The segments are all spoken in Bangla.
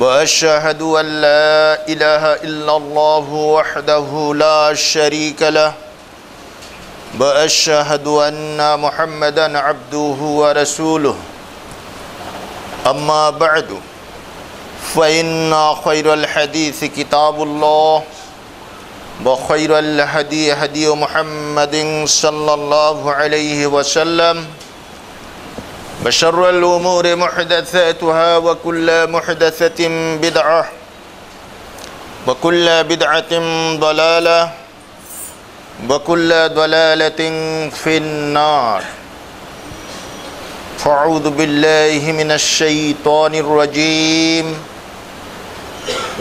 وأشهد أن لا إله إلا الله وحده لا شريك له. وأشهد أن محمدا عبده ورسوله. أما بعد فإن خير الحديث كتاب الله وخير الهدي هدي محمد صلى الله عليه وسلم وشر الأمور محدثاتها وكل محدثة بدعة وكل بدعة ضلالة وكل ضلالة في النار. فأعوذ بالله من الشيطان الرجيم.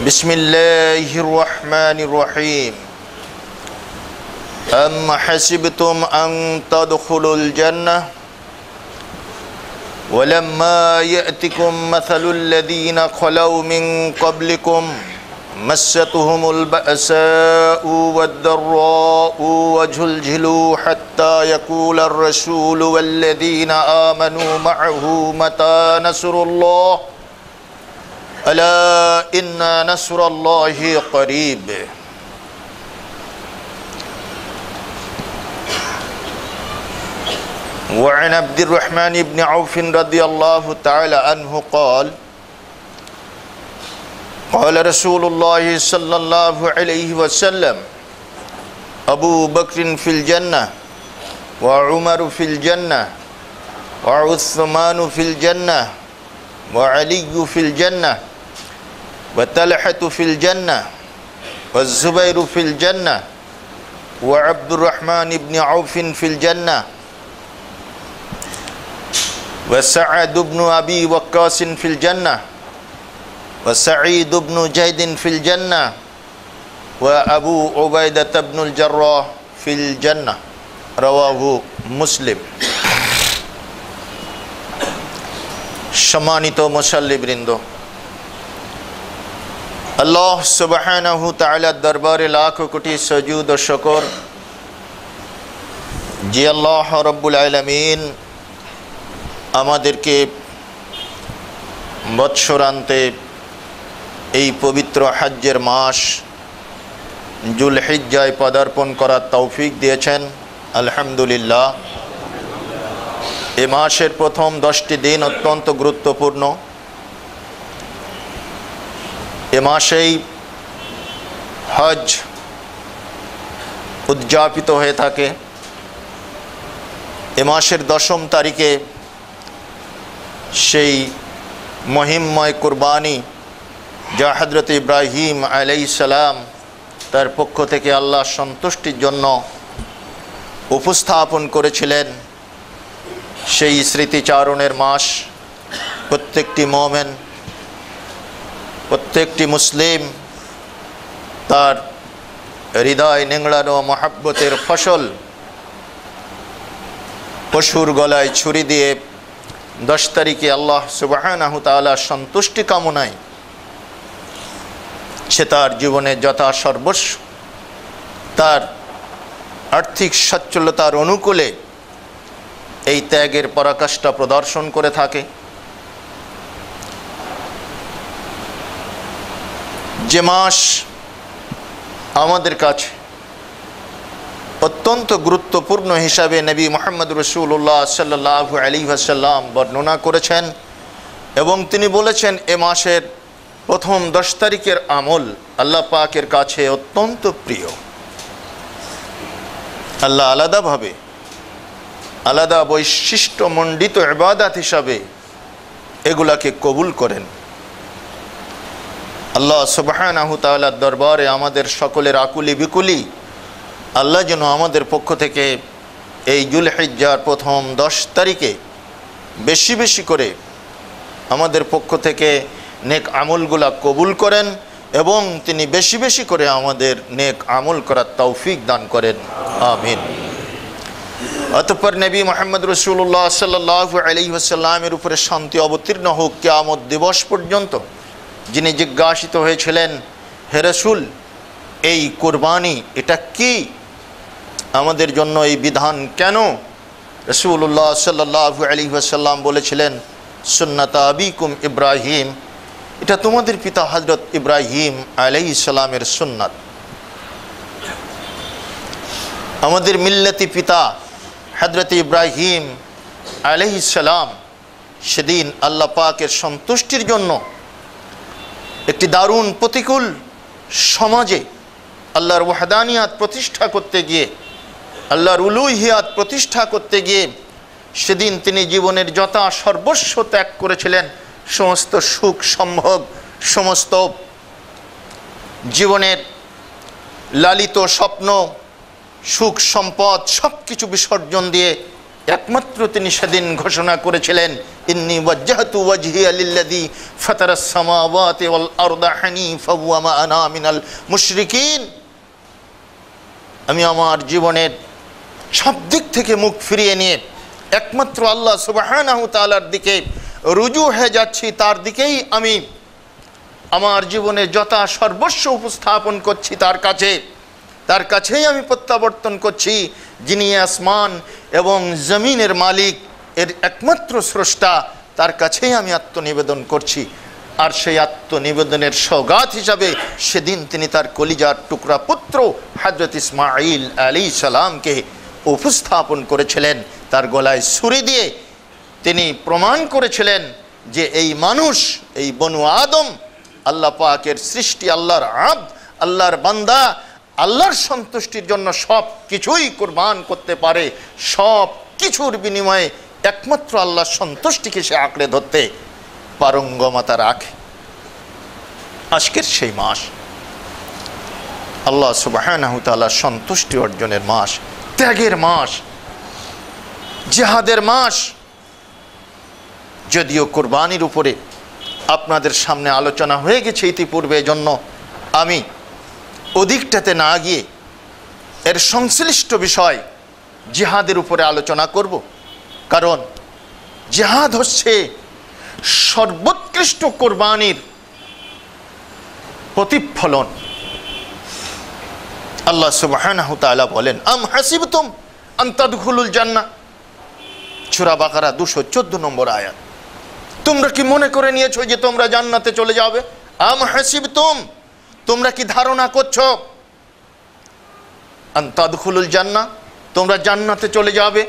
بسم الله الرحمن الرحيم. أم حسبتم أن تدخلوا الجنة؟ ولما يأتكم مثل الذين خلوا من قبلكم مستهم البأساء والضراء وزلزلوا حتى يقول الرسول والذين آمنوا معه متى نصر الله؟ ألا إن نصر الله قريب. وعن عبد الرحمن بن عوف رضي الله تعالى عنه قال قال رسول الله صلى الله عليه وسلم أبو بكر في الجنة وعمر في الجنة وعثمان في الجنة وعلي في الجنة وطلحة في الجنة والزبير في الجنة وعبد الرحمن بن عوف في الجنة وسعد بن أبي وقاص في الجنة وسعيد بن جيد في الجنة وأبو عبيدة بن الجراح في الجنة رواه মুসলিম সম্মানিত মুসল্লিবৃন্দ আল্লাহ সুবাহানাহু তাআলার দরবারে লাখ কোটি সজুদ ও শকর জি আল্লাহ রব্বুল আলামিন আমাদেরকে বৎসরান্তে এই পবিত্র হাজ্যের মাস জুলহিজ্জায় পদার্পণ করার তৌফিক দিয়েছেন। আলহামদুলিল্লাহ। এ মাসের প্রথম দশটি দিন অত্যন্ত গুরুত্বপূর্ণ। এ মাসেই হজ উদযাপিত হয়ে থাকে। এ মাসের দশম তারিখে সেই মহিমময় কোরবানি যা হজরত ইব্রাহিম আলাই সালাম তার পক্ষ থেকে আল্লাহ সন্তুষ্টির জন্য উপস্থাপন করেছিলেন। সেই স্মৃতিচারণের মাস প্রত্যেকটি মোমেন, প্রত্যেকটি মুসলিম তার হৃদয় নেংড়ানো মহাব্বতের ফসল পশুর গলায় ছুরি দিয়ে দশ তারিখে আল্লাহ সুবাহানাহ তালা সন্তুষ্টি কামনায় সে তার জীবনে যথা সর্বস্ব তার আর্থিক সচ্ছলতার অনুকূলে এই ত্যাগের পরাকাষ্ঠা প্রদর্শন করে থাকে। যে মাস আমাদের কাছে অত্যন্ত গুরুত্বপূর্ণ হিসাবে নবী মোহাম্মদ রসুল্লাহ সাল্লাহ আলী আসাল্লাম বর্ণনা করেছেন এবং তিনি বলেছেন, এ মাসের প্রথম দশ তারিখের আমল আল্লাহ পাকের কাছে অত্যন্ত প্রিয়। আল্লাহ আলাদাভাবে, আলাদা বৈশিষ্ট্যমণ্ডিত এবাদাত হিসাবে এগুলাকে কবুল করেন। আল্লাহ তাআলার দরবারে আমাদের সকলের আকুলি বিকুলি আল্লাহ যেন আমাদের পক্ষ থেকে এই জুল জুলহিজ্জার প্রথম দশ তারিখে বেশি বেশি করে আমাদের পক্ষ থেকে নেক আমলগুলা কবুল করেন এবং তিনি বেশি বেশি করে আমাদের নেক আমল করার তৌফিক দান করেন। আমিন। অতঃপর নবী মোহাম্মদ রসুল্লাহ সাল্লাহ আলী আসাল্লামের উপরে শান্তি অবতীর্ণ হোক কেয়ামত দিবস পর্যন্ত যিনি জিজ্ঞাসিত হয়েছিলেন, হে রসুল, এই কোরবানি এটা কি? আমাদের জন্য এই বিধান কেন? রসুল্লাহ সাল্লাহ আলী আসাল্লাম বলেছিলেন, সুন্নাতা আবিকুম ইব্রাহিম। এটা তোমাদের পিতা হজরত ইব্রাহিম আলাই সালামের সুন্নাত। আমাদের মিল্লতি পিতা হজরত ইব্রাহিম আলহি সালাম সেদিন আল্লাহ পাকের সন্তুষ্টির জন্য একটি দারুণ প্রতিকূল সমাজে আল্লাহর ওয়াহাদানিয়াত প্রতিষ্ঠা করতে গিয়ে আল্লাহর উলুহিয়াত প্রতিষ্ঠা করতে গিয়ে সেদিন তিনি জীবনের যথা সর্বস্ব ত্যাগ করেছিলেন। সমস্ত সুখ, সম্ভোগ, সমস্ত জীবনের লালিত স্বপ্ন, সুখ, সম্পদ সব কিছু বিসর্জন দিয়ে একমাত্র তিনি সেদিন ঘোষণা করেছিলেন, ইন্নি ওয়াজ্জাহতু ওয়াজহিয়া লিল্লাযী ফাতারাস সামাওয়াতি ওয়াল আরদা হানিফা ওয়া মা আনা মিনাল মুশরিকিন। আমি আমার জীবনের সব দিক থেকে মুখ ফিরিয়ে নিয়ে একমাত্র আল্লাহ তাআলার দিকে রুজু হয়ে যাচ্ছি, তার দিকেই আমি আমার জীবনে যথা সর্বস্ব উপস্থাপন করছি, তার কাছে, তার কাছেই আমি প্রত্যাবর্তন করছি, যিনি আসমান এবং জমিনের মালিক, এর একমাত্র স্রষ্টা, তার কাছেই আমি আত্মনিবেদন করছি। আর সেই আত্মনিবেদনের সৌগাত হিসাবে সেদিন তিনি তার কলিজার টুকরা পুত্র হজরত ইসমাইল আলী সালামকে উপস্থাপন করেছিলেন। তার গলায় ছুরি দিয়ে তিনি প্রমাণ করেছিলেন যে এই মানুষ, এই বনু আদম, আল্লাহ পাকের সৃষ্টি, আল্লাহর আব, আল্লাহর বান্দা, আল্লাহর সন্তুষ্টির জন্য সব কিছুই কোরবান করতে পারে। সব কিছুর বিনিময়ে একমাত্র আল্লাহর সন্তুষ্টিকে সে আঁকড়ে ধরতে পারঙ্গমতা রাখে আজকের সেই মাস, আল্লাহ সুবাহ সন্তুষ্টি অর্জনের মাস। ত্যাগের মাস, জেহাদের মাস। যদিও কোরবানির উপরে আপনাদের সামনে আলোচনা হয়ে গেছে ইতিপূর্বে জন্য আমি অধিকটাতে না গিয়ে এর সংশ্লিষ্ট বিষয় জিহাদের উপরে আলোচনা করব। কারণ জেহাদ হচ্ছে সর্বোৎকৃষ্ট কোরবানির প্রতিফলন। আল্লাহ তাআলা বলেন, আম হাসিবতুম আন তাদখুলুল জান্নাহ? সূরা বাকারা 214 নম্বর আয়াত। তোমরা কি মনে করে নিয়েছো যে তোমরা জান্নাতে চলে যাবে? আম হাসিবতুম, তোমরা কি ধারণা করছ? আন তাদখুলুল জান্নাহ, তোমরা জান্নাতে চলে যাবে?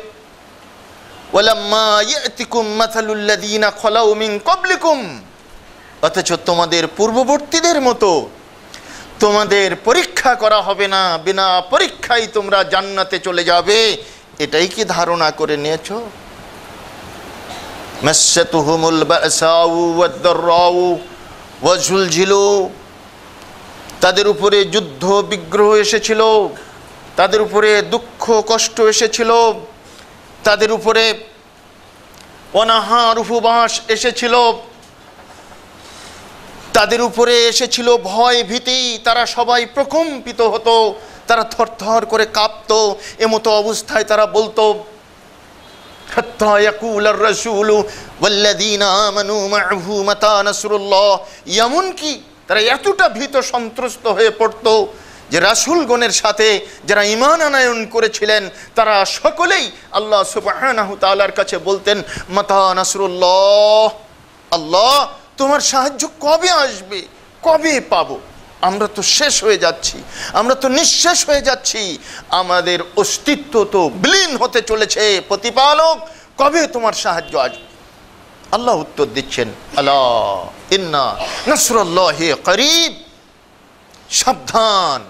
অথচ তোমাদের পূর্ববর্তীদের মতো তোমাদের পরীক্ষা করা হবে না, বিনা পরীক্ষায় তোমরা জান্নাতে চলে যাবে। এটাই কি ধারণা করে নিয়েছ? তাদের উপরে যুদ্ধ, বিগ্রহ এসেছিল। তাদের উপরে দুঃখ, কষ্ট এসেছিল। তাদের উপরে অনাহার, উপবাস এসেছিল। তাদের উপরে এসেছিল ভয় ভীতি তারা সবাই প্রকম্পিত হতো তারা থরথর করে কাঁপত এমতো অবস্থায় তারা বলতো حتى يقول الرسول والذين آمنوا معه متى نصر الله এমন কি তারা এতটা ভীত সন্ত্রস্ত হয়ে পড়তো যে রাসূলগণের সাথে যারা ঈমান আনায়ন করেছিলেন তারা সকলেই আল্লাহ সুবহানাহু তাআলার কাছে বলতেন মাতা নাসরুল্লাহ আল্লাহ তোমার সাহায্য কবে আসবে? কবে পাবো? আমরা তো শেষ হয়ে যাচ্ছি। আমরা তো নিঃশেষ হয়ে যাচ্ছি। আমাদের অস্তিত্ব তো বিলীন হতে চলেছে। প্রতিপালক, কবে তোমার সাহায্য আসবে? আল্লাহ উত্তর দিচ্ছেন আল্লাহ করিব। সাবধান,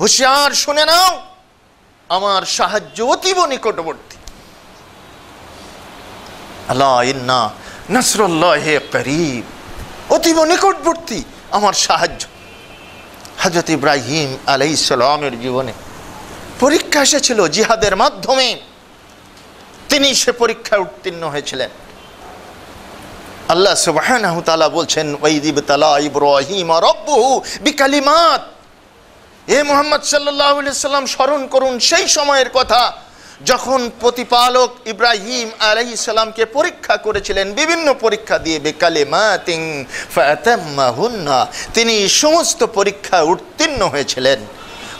হুঁশিয়ার শুনে নাও। আমার সাহায্য অতীব নিকটবর্তী। আল্লাহ ইন্না নসরুল্লাহ করিব অতীব নিকটবর্তী আমার সাহায্য। হজরত ইব্রাহিম আলাই সালামের জীবনে পরীক্ষা এসেছিল জিহাদের মাধ্যমে। তিনি সে পরীক্ষায় উত্তীর্ণ হয়েছিলেন। আল্লাহ তাআলা বলছেন ইব্রাহিম এ মোহাম্মদ আলাইহি সাল্লাম স্মরণ করুন সেই সময়ের কথা। যখন প্রতিপালক ইব্রাহিম আলাইহিস সালামকে পরীক্ষা করেছিলেন, বিভিন্ন পরীক্ষা দিয়ে বেকালিমাতিন ফাতাম্মাহুন্না, তিনি সমস্ত পরীক্ষা উত্তীর্ণ হয়েছিলেন।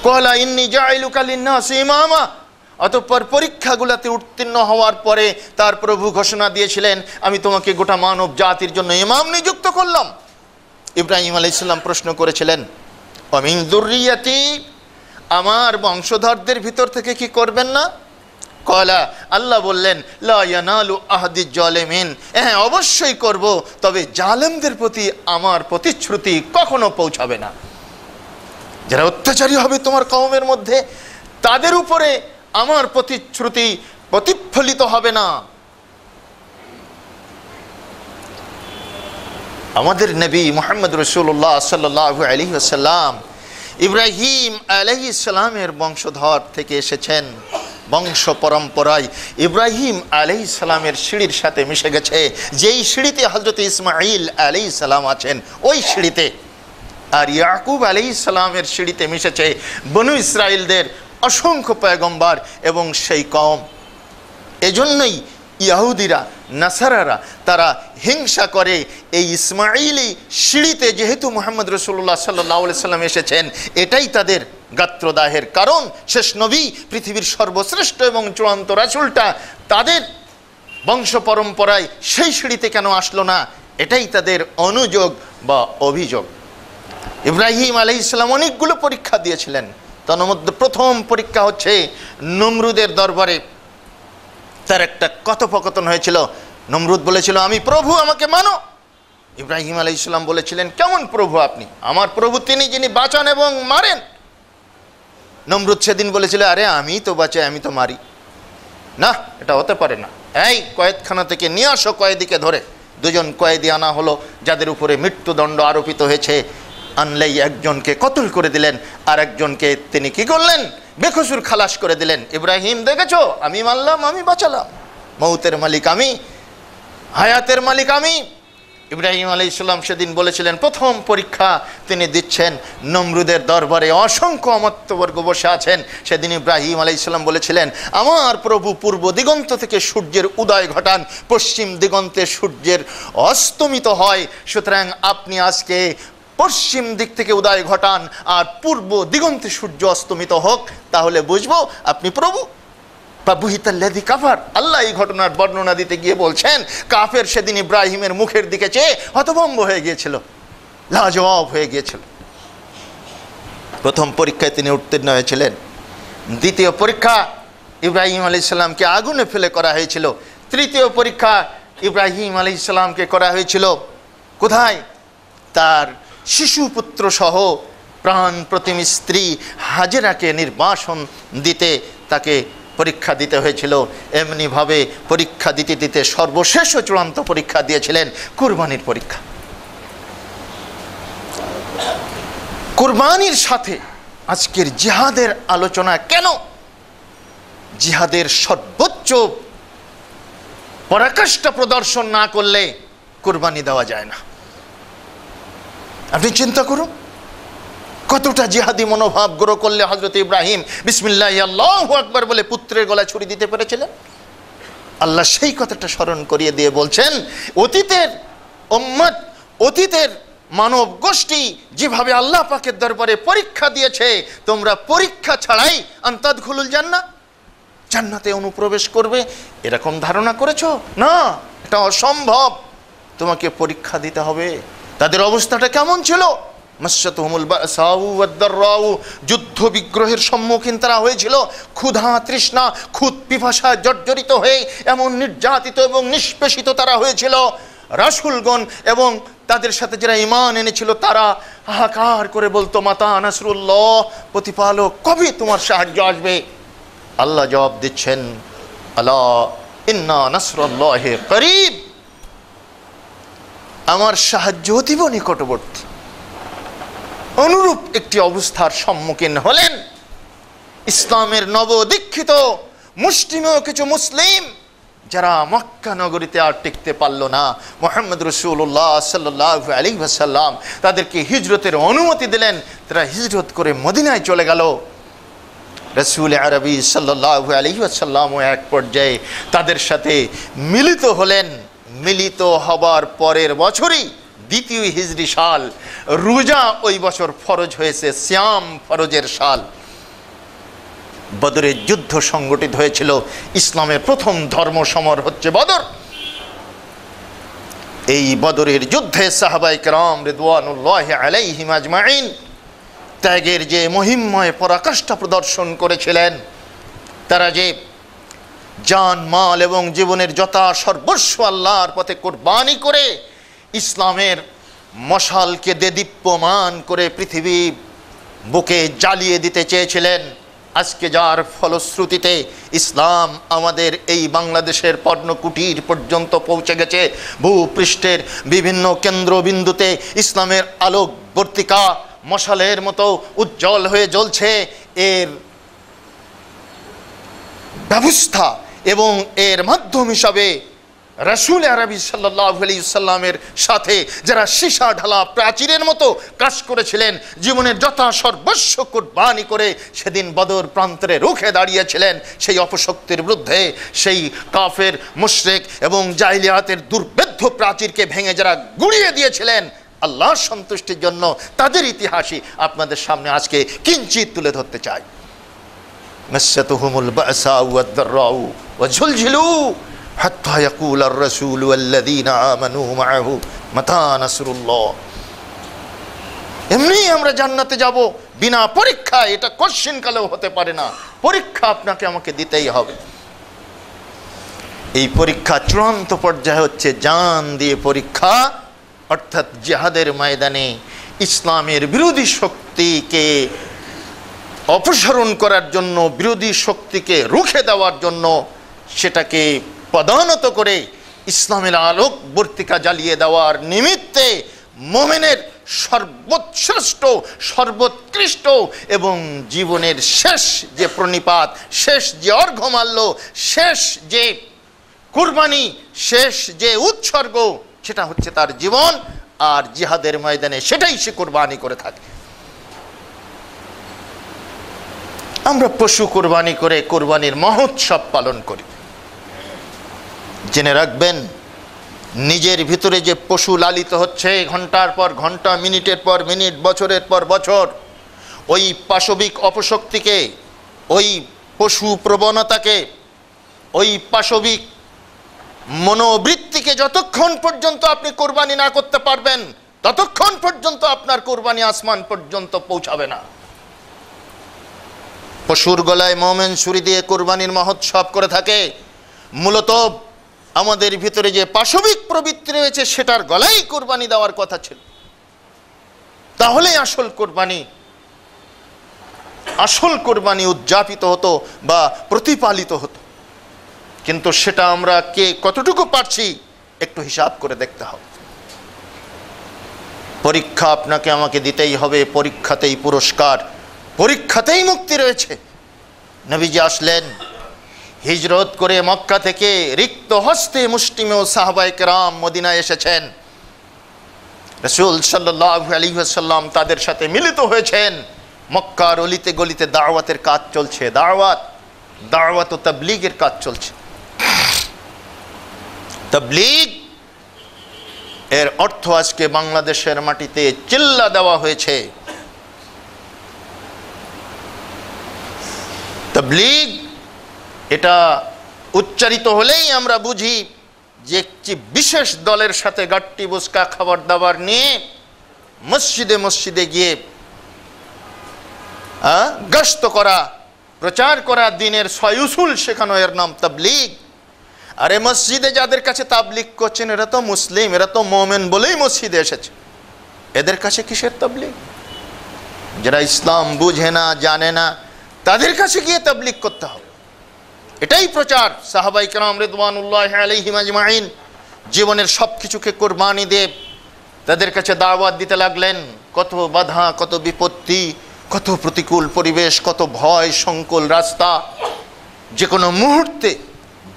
কলা ইন্নি জাইলুকা লিন্নাস ইমামা, অতঃপর পরীক্ষাগুলোতে উত্তীর্ণ হওয়ার পরে তার প্রভু ঘোষণা দিয়েছিলেন, আমি তোমাকে গোটা মানব জাতির জন্য ইমাম নিযুক্ত করলাম। ইব্রাহিম আলাইসাল্লাম প্রশ্ন করেছিলেন, অমিন দুর্রিয়াতি, আমার বংশধরদের ভিতর থেকে কি করবেন না? কলা। আল্লাহ বললেন আহাদি জলেমিন। হ্যাঁ অবশ্যই করব, তবে জালেমদের প্রতি আমার প্রতিশ্রুতি কখনো পৌঁছাবে না। যারা অত্যাচারী হবে তোমার কওমের মধ্যে, তাদের উপরে আমার প্রতিশ্রুতি প্রতিফলিত হবে না। আমাদের নবী মোহাম্মদ রসুল্লাহ সাল্লাহ আলী আসাল্লাম ইব্রাহিম আলহি বংশধর থেকে এসেছেন। বংশ পরম্পরায় ইব্রাহিম আলি সালামের সিঁড়ির সাথে মিশে গেছে। যেই সিঁড়িতে হজরত ইসমাইল আলি সালাম আছেন, ওই সিঁড়িতে। আর ইয়াকুব আলি সালামের সিঁড়িতে মিশেছে বনু ইসরায়েলদের অসংখ্য পয়গম্বার এবং সেই কম এজন্যই ইয়াহুদিরা, নাসারারা, তারা হিংসা করে এই ইসমাইলি সিঁড়িতে যেহেতু মোহাম্মদ রসুল্লাহ সাল্লাহ সাল্লাম এসেছেন, এটাই তাদের গাত্রদাহের কারণ। শেষ নবী, পৃথিবীর সর্বশ্রেষ্ঠ এবং চূড়ান্ত রাসুলটা তাদের বংশ পরম্পরায় সেই সিঁড়িতে কেন আসলো না? এটাই তাদের অনুযোগ বা অভিযোগ। ইব্রাহিম আলাই ইসলাম অনেকগুলো পরীক্ষা দিয়েছিলেন। তার মধ্যে প্রথম পরীক্ষা হচ্ছে নমরুদের দরবারে। তার একটা কথোপকথন হয়েছিল। নমরুদ বলেছিল, আমি প্রভু, আমাকে মানো। ইব্রাহিম আলাই ইসলাম বলেছিলেন, কেমন প্রভু আপনি? আমার প্রভু তিনি যিনি বাঁচান এবং মারেন। নমরুদ সেদিন বলেছিল, আরে আমি তো বাঁচাই আমি তো মারি। না, এটা হতে পারে না। এই, কয়েদখানা থেকে নিয়ে আসো কয়েদিকে ধরে। দুজন কয়েদি আনা হলো, যাদের উপরে মৃত্যুদণ্ড আরোপিত হয়েছে। আনলেই একজনকে কতল করে দিলেন আর একজনকে তিনি কি করলেন? বেকসুর খালাস করে দিলেন, ইব্রাহিম, দেখেছ? আমি মানলাম আমি বাঁচালাম। মৌতের মালিক আমি, হায়াতের মালিক আমি। ইব্রাহিম আলী ইসলাম সেদিন বলেছিলেন, প্রথম পরীক্ষা তিনি দিচ্ছেন, নমরুদের দরবারে অসংখ্য অমর্ত্যবর্গ বসে আছেন। সেদিন ইব্রাহিম আলী ইসলাম বলেছিলেন, আমার প্রভু পূর্ব দিগন্ত থেকে সূর্যের উদয় ঘটান, পশ্চিম দিগন্তে সূর্যের অস্তমিত হয়, সুতরাং আপনি আজকে পশ্চিম দিক থেকে উদয় ঘটান, আর পূর্ব দিগন্তে সূর্য অস্তমিত হোক, তাহলে বুঝব আপনি প্রভু। বাবুহিতাল্লাদি কাফার। আল্লাহ এই ঘটনার বর্ণনা দিতে গিয়ে বলছেন, কাফের সেদিন ইব্রাহিমের মুখের দিকে চেয়ে হতভম্ব হয়ে গিয়েছিল, লাজবাব হয়ে গিয়েছিল। প্রথম পরীক্ষায় তিনি উত্তীর্ণ হয়েছিলেন। দ্বিতীয় পরীক্ষা ইব্রাহিম আলি ইসলামকে আগুনে ফেলে করা হয়েছিল। তৃতীয় পরীক্ষা ইব্রাহিম আলি ইসলামকে করা হয়েছিল। কোথায়? তার শিশুপুত্র সহ প্রাণ প্রতিম স্ত্রী হাজেরাকে নির্বাসন দিতে তাকে পরীক্ষা দিতে হয়েছিল। এমনিভাবে পরীক্ষা দিতে দিতে সর্বশেষ চূড়ান্ত পরীক্ষা দিয়েছিলেন কুরবানির পরীক্ষা। কুরবানির সাথে আজকের জিহাদের আলোচনা কেন? জিহাদের সর্বোচ্চ পরাকাষ্ঠা প্রদর্শন না করলে কুরবানি দেওয়া যায় না। আপনি চিন্তা করুন। কতটা জিহাদি মনোভাব গ্রহ করলে হজরত ইব্রাহিম বিসমিল্লাহ আল্লাহ আকবর বলে পুত্রের গলায় ছুরি দিতে পেরেছিলেন? আল্লাহ সেই কথাটা স্মরণ করিয়ে দিয়ে বলছেন, অতীতের ওম্মত অতীতের মানব গোষ্ঠী যেভাবে আল্লাহ পাকের দরবারে পরীক্ষা দিয়েছে, তোমরা পরীক্ষা ছাড়াই আন্তাদ খুলুল জান্না জান্নাতে অনুপ্রবেশ করবে, এরকম ধারণা করেছ? না, এটা অসম্ভব। তোমাকে পরীক্ষা দিতে হবে। তাদের অবস্থাটা কেমন ছিল? যুদ্ধ বিগ্রহের সম্মুখীন তারা হয়েছিল। ক্ষুধা তৃষ্ণা ক্ষুদ পিপাসা জর্জরিত হয়ে এমন নির্যাতিত এবং নিষ্পেষিত তারা হয়েছিল। রাসুলগণ এবং তাদের সাথে যারা ইমান এনেছিল, তারা হাহাকার করে বলতো, মাতা নাসরুল্লাহ, প্রতিপালক, কবে তোমার সাহায্য আসবে? আল্লাহ জবাব দিচ্ছেন আল্লাহ ইন্না নাসরুল্লাহ করিব। আমার সাহায্য অতীব নিকটবর্তী। অনুরূপ একটি অবস্থার সম্মুখীন হলেন। ইসলামের নবদীক্ষিত মুসলিমও কিছু মুসলিম, যারা মক্কা নগরীতে আর টিকতে পারল না। মোহাম্মদ রসুল্লাহ সাল্লাহ আলী ভাসাল্লাম তাদেরকে হিজরতের অনুমতি দিলেন। তারা হিজরত করে মদিনায় চলে গেল। রসুল আরবি সাল্লাহ আলী আসাল্লামও এক পর্যায়ে তাদের সাথে মিলিত হলেন। মিলিত হবার পরের বছরই দ্বিতীয় হিজড়ি সাল। রোজা ওই বছর ফরজ হয়েছে শ্যাম ফরজের সাল। বদরের যুদ্ধ সংগঠিত হয়েছিল, ইসলামের প্রথম ধর্ম সমর হচ্ছে বদর। এই বদরের যুদ্ধে সাহাবাইক রাম রেদওয়ানুল্লাহ আলাই ত্যাগের যে মহিম্ময় পরাকাষ্ঠা প্রদর্শন করেছিলেন, তারা যে জান, মাল এবং জীবনের যথা সর্বস্ব আল্লাহর পথে কোরবানি করে ইসলামের মশালকে দেদীপ্যমান করে পৃথিবী বুকে জ্বালিয়ে দিতে চেয়েছিলেন। আজকে যার ফলশ্রুতিতে ইসলাম আমাদের এই বাংলাদেশের পর্ণকুটির পর্যন্ত পৌঁছে গেছে, ভূপৃষ্ঠের বিভিন্ন কেন্দ্রবিন্দুতে ইসলামের আলোক বর্তিকা মশালের মতো উজ্জ্বল হয়ে জ্বলছে। এর ব্যবস্থা এবং এর মাধ্যম হিসাবে রাসুল আরবি সাল্লাহ আলি সাল্লামের সাথে যারা সীসা ঢালা প্রাচীরের মতো কাজ করেছিলেন, জীবনের যথা সর্বস্ব কোরবানি করে সেদিন বদর প্রান্তরে রুখে দাঁড়িয়েছিলেন সেই অপশক্তির বিরুদ্ধে। সেই কাফের, মুশরেক এবং জাইলিয়াতের দুর্বেদ্ধ প্রাচীরকে ভেঙে যারা গুড়িয়ে দিয়েছিলেন, আল্লাহর সন্তুষ্টির জন্য তাদের ইতিহাসই আপনাদের সামনে আজকে কিঞ্চিত তুলে ধরতে চাই। এমনি আমরা জান্নাতে যাব, বিনা পরীক্ষা এটা কোশ্চিন কালেও হতে পারে না। পরীক্ষা আপনাকে আমাকে দিতেই হবে। এই পরীক্ষা চূড়ান্ত পর্যায়ে হচ্ছে জান দিয়ে পরীক্ষা, অর্থাৎ জেহাদের ময়দানে ইসলামের বিরোধী শক্তিকে অপসারণ করার জন্য, বিরোধী শক্তিকে রুখে দেওয়ার জন্য সেটাকে পদানত করে ইসলামের আলোক বর্তিকা জ্বালিয়ে দেওয়ার নিমিত্তে মোমেনের সর্বশ্রেষ্ঠ সর্বোৎকৃষ্ট এবং জীবনের শেষ যে প্রণিপাত, শেষ যে অর্ঘমাল্য শেষ যে কুরবানি, শেষ যে উৎসর্গ, সেটা হচ্ছে তার জীবন, আর জিহাদের ময়দানে সেটাই সে কোরবানি করে থাকে। আমরা পশু কোরবানি করে কোরবানির মহোৎসব পালন করি। জেনে রাখবেন, নিজের ভিতরে যে পশু লালিত হচ্ছে, ঘণ্টার পর ঘণ্টা, মিনিটের পর মিনিট, বছরের পর বছর, ওই পাশবিক অপশক্তিকে, ওই পশু প্রবণতাকে, ওই পাশবিক মনোবৃত্তিকে যতক্ষণ পর্যন্ত আপনি কোরবানি না করতে পারবেন, ততক্ষণ পর্যন্ত আপনার কোরবানি আসমান পর্যন্ত পৌঁছাবে না। পশুর গলায় মোমেন ছুরি দিয়ে কোরবানির মহোৎসব করে থাকে। মূলত আমাদের ভিতরে যে পাশবিক প্রবৃত্তি রয়েছে, সেটার গলায় কোরবানি দেওয়ার কথা ছিল। তাহলে আসল কোরবানি আসল কোরবানি উদযাপিত হতো বা প্রতিপালিত হতো। কিন্তু সেটা আমরা কে কতটুকু পারছি, একটু হিসাব করে দেখতে হবে। পরীক্ষা আপনাকে আমাকে দিতেই হবে, পরীক্ষাতেই পুরস্কার। পরীক্ষাতেই মুক্তি রয়েছে। নবীজি আসলেন, হিজরত করে মক্কা থেকে রিক্ত হস্তে মুষ্টিমেও সাহবাইক রাম মদিনায় এসেছেন। রসুল সাল্লাহ আলী সাল্লাম তাদের সাথে মিলিত হয়েছেন। মক্কার অলিতে গলিতে দাওয়াতের কাজ চলছে, দাওয়াত দাওয়াত ও তবলিগের কাজ চলছে। তবলিগ, এর অর্থ আজকে বাংলাদেশের মাটিতে চিল্লা দেওয়া হয়েছে। তবলিগ, এটা উচ্চারিত হলেই আমরা বুঝি যে একটি বিশেষ দলের সাথে গাট্টি বুসকা খাবার দাবার নিয়ে মসজিদে মসজিদে গিয়ে গস্ত করা, প্রচার করা দিনের সয়ুসুল শেখানো এর নাম তবলিগ। আরে মসজিদে যাদের কাছে তাবলিগ করছেন, এরা তো মুসলিম, এরা তো মোমেন বলেই মসজিদে এসেছে। এদের কাছে কিসের তাবলিক যারা ইসলাম বুঝে না, জানে না তাদের কাছে গিয়ে তাবলিক করতে হবে। এটাই প্রচার, সাহাবাই কেরাম রেদওয়ানুল্লাহ জীবনের সব কিছুকে কোরবানি দিয়ে তাদের কাছে দাওয়াত দিতে লাগলেন। কত বাধা, কত বিপত্তি, কত প্রতিকূল পরিবেশ, কত ভয়, সংকুল রাস্তা। যে কোনো মুহূর্তে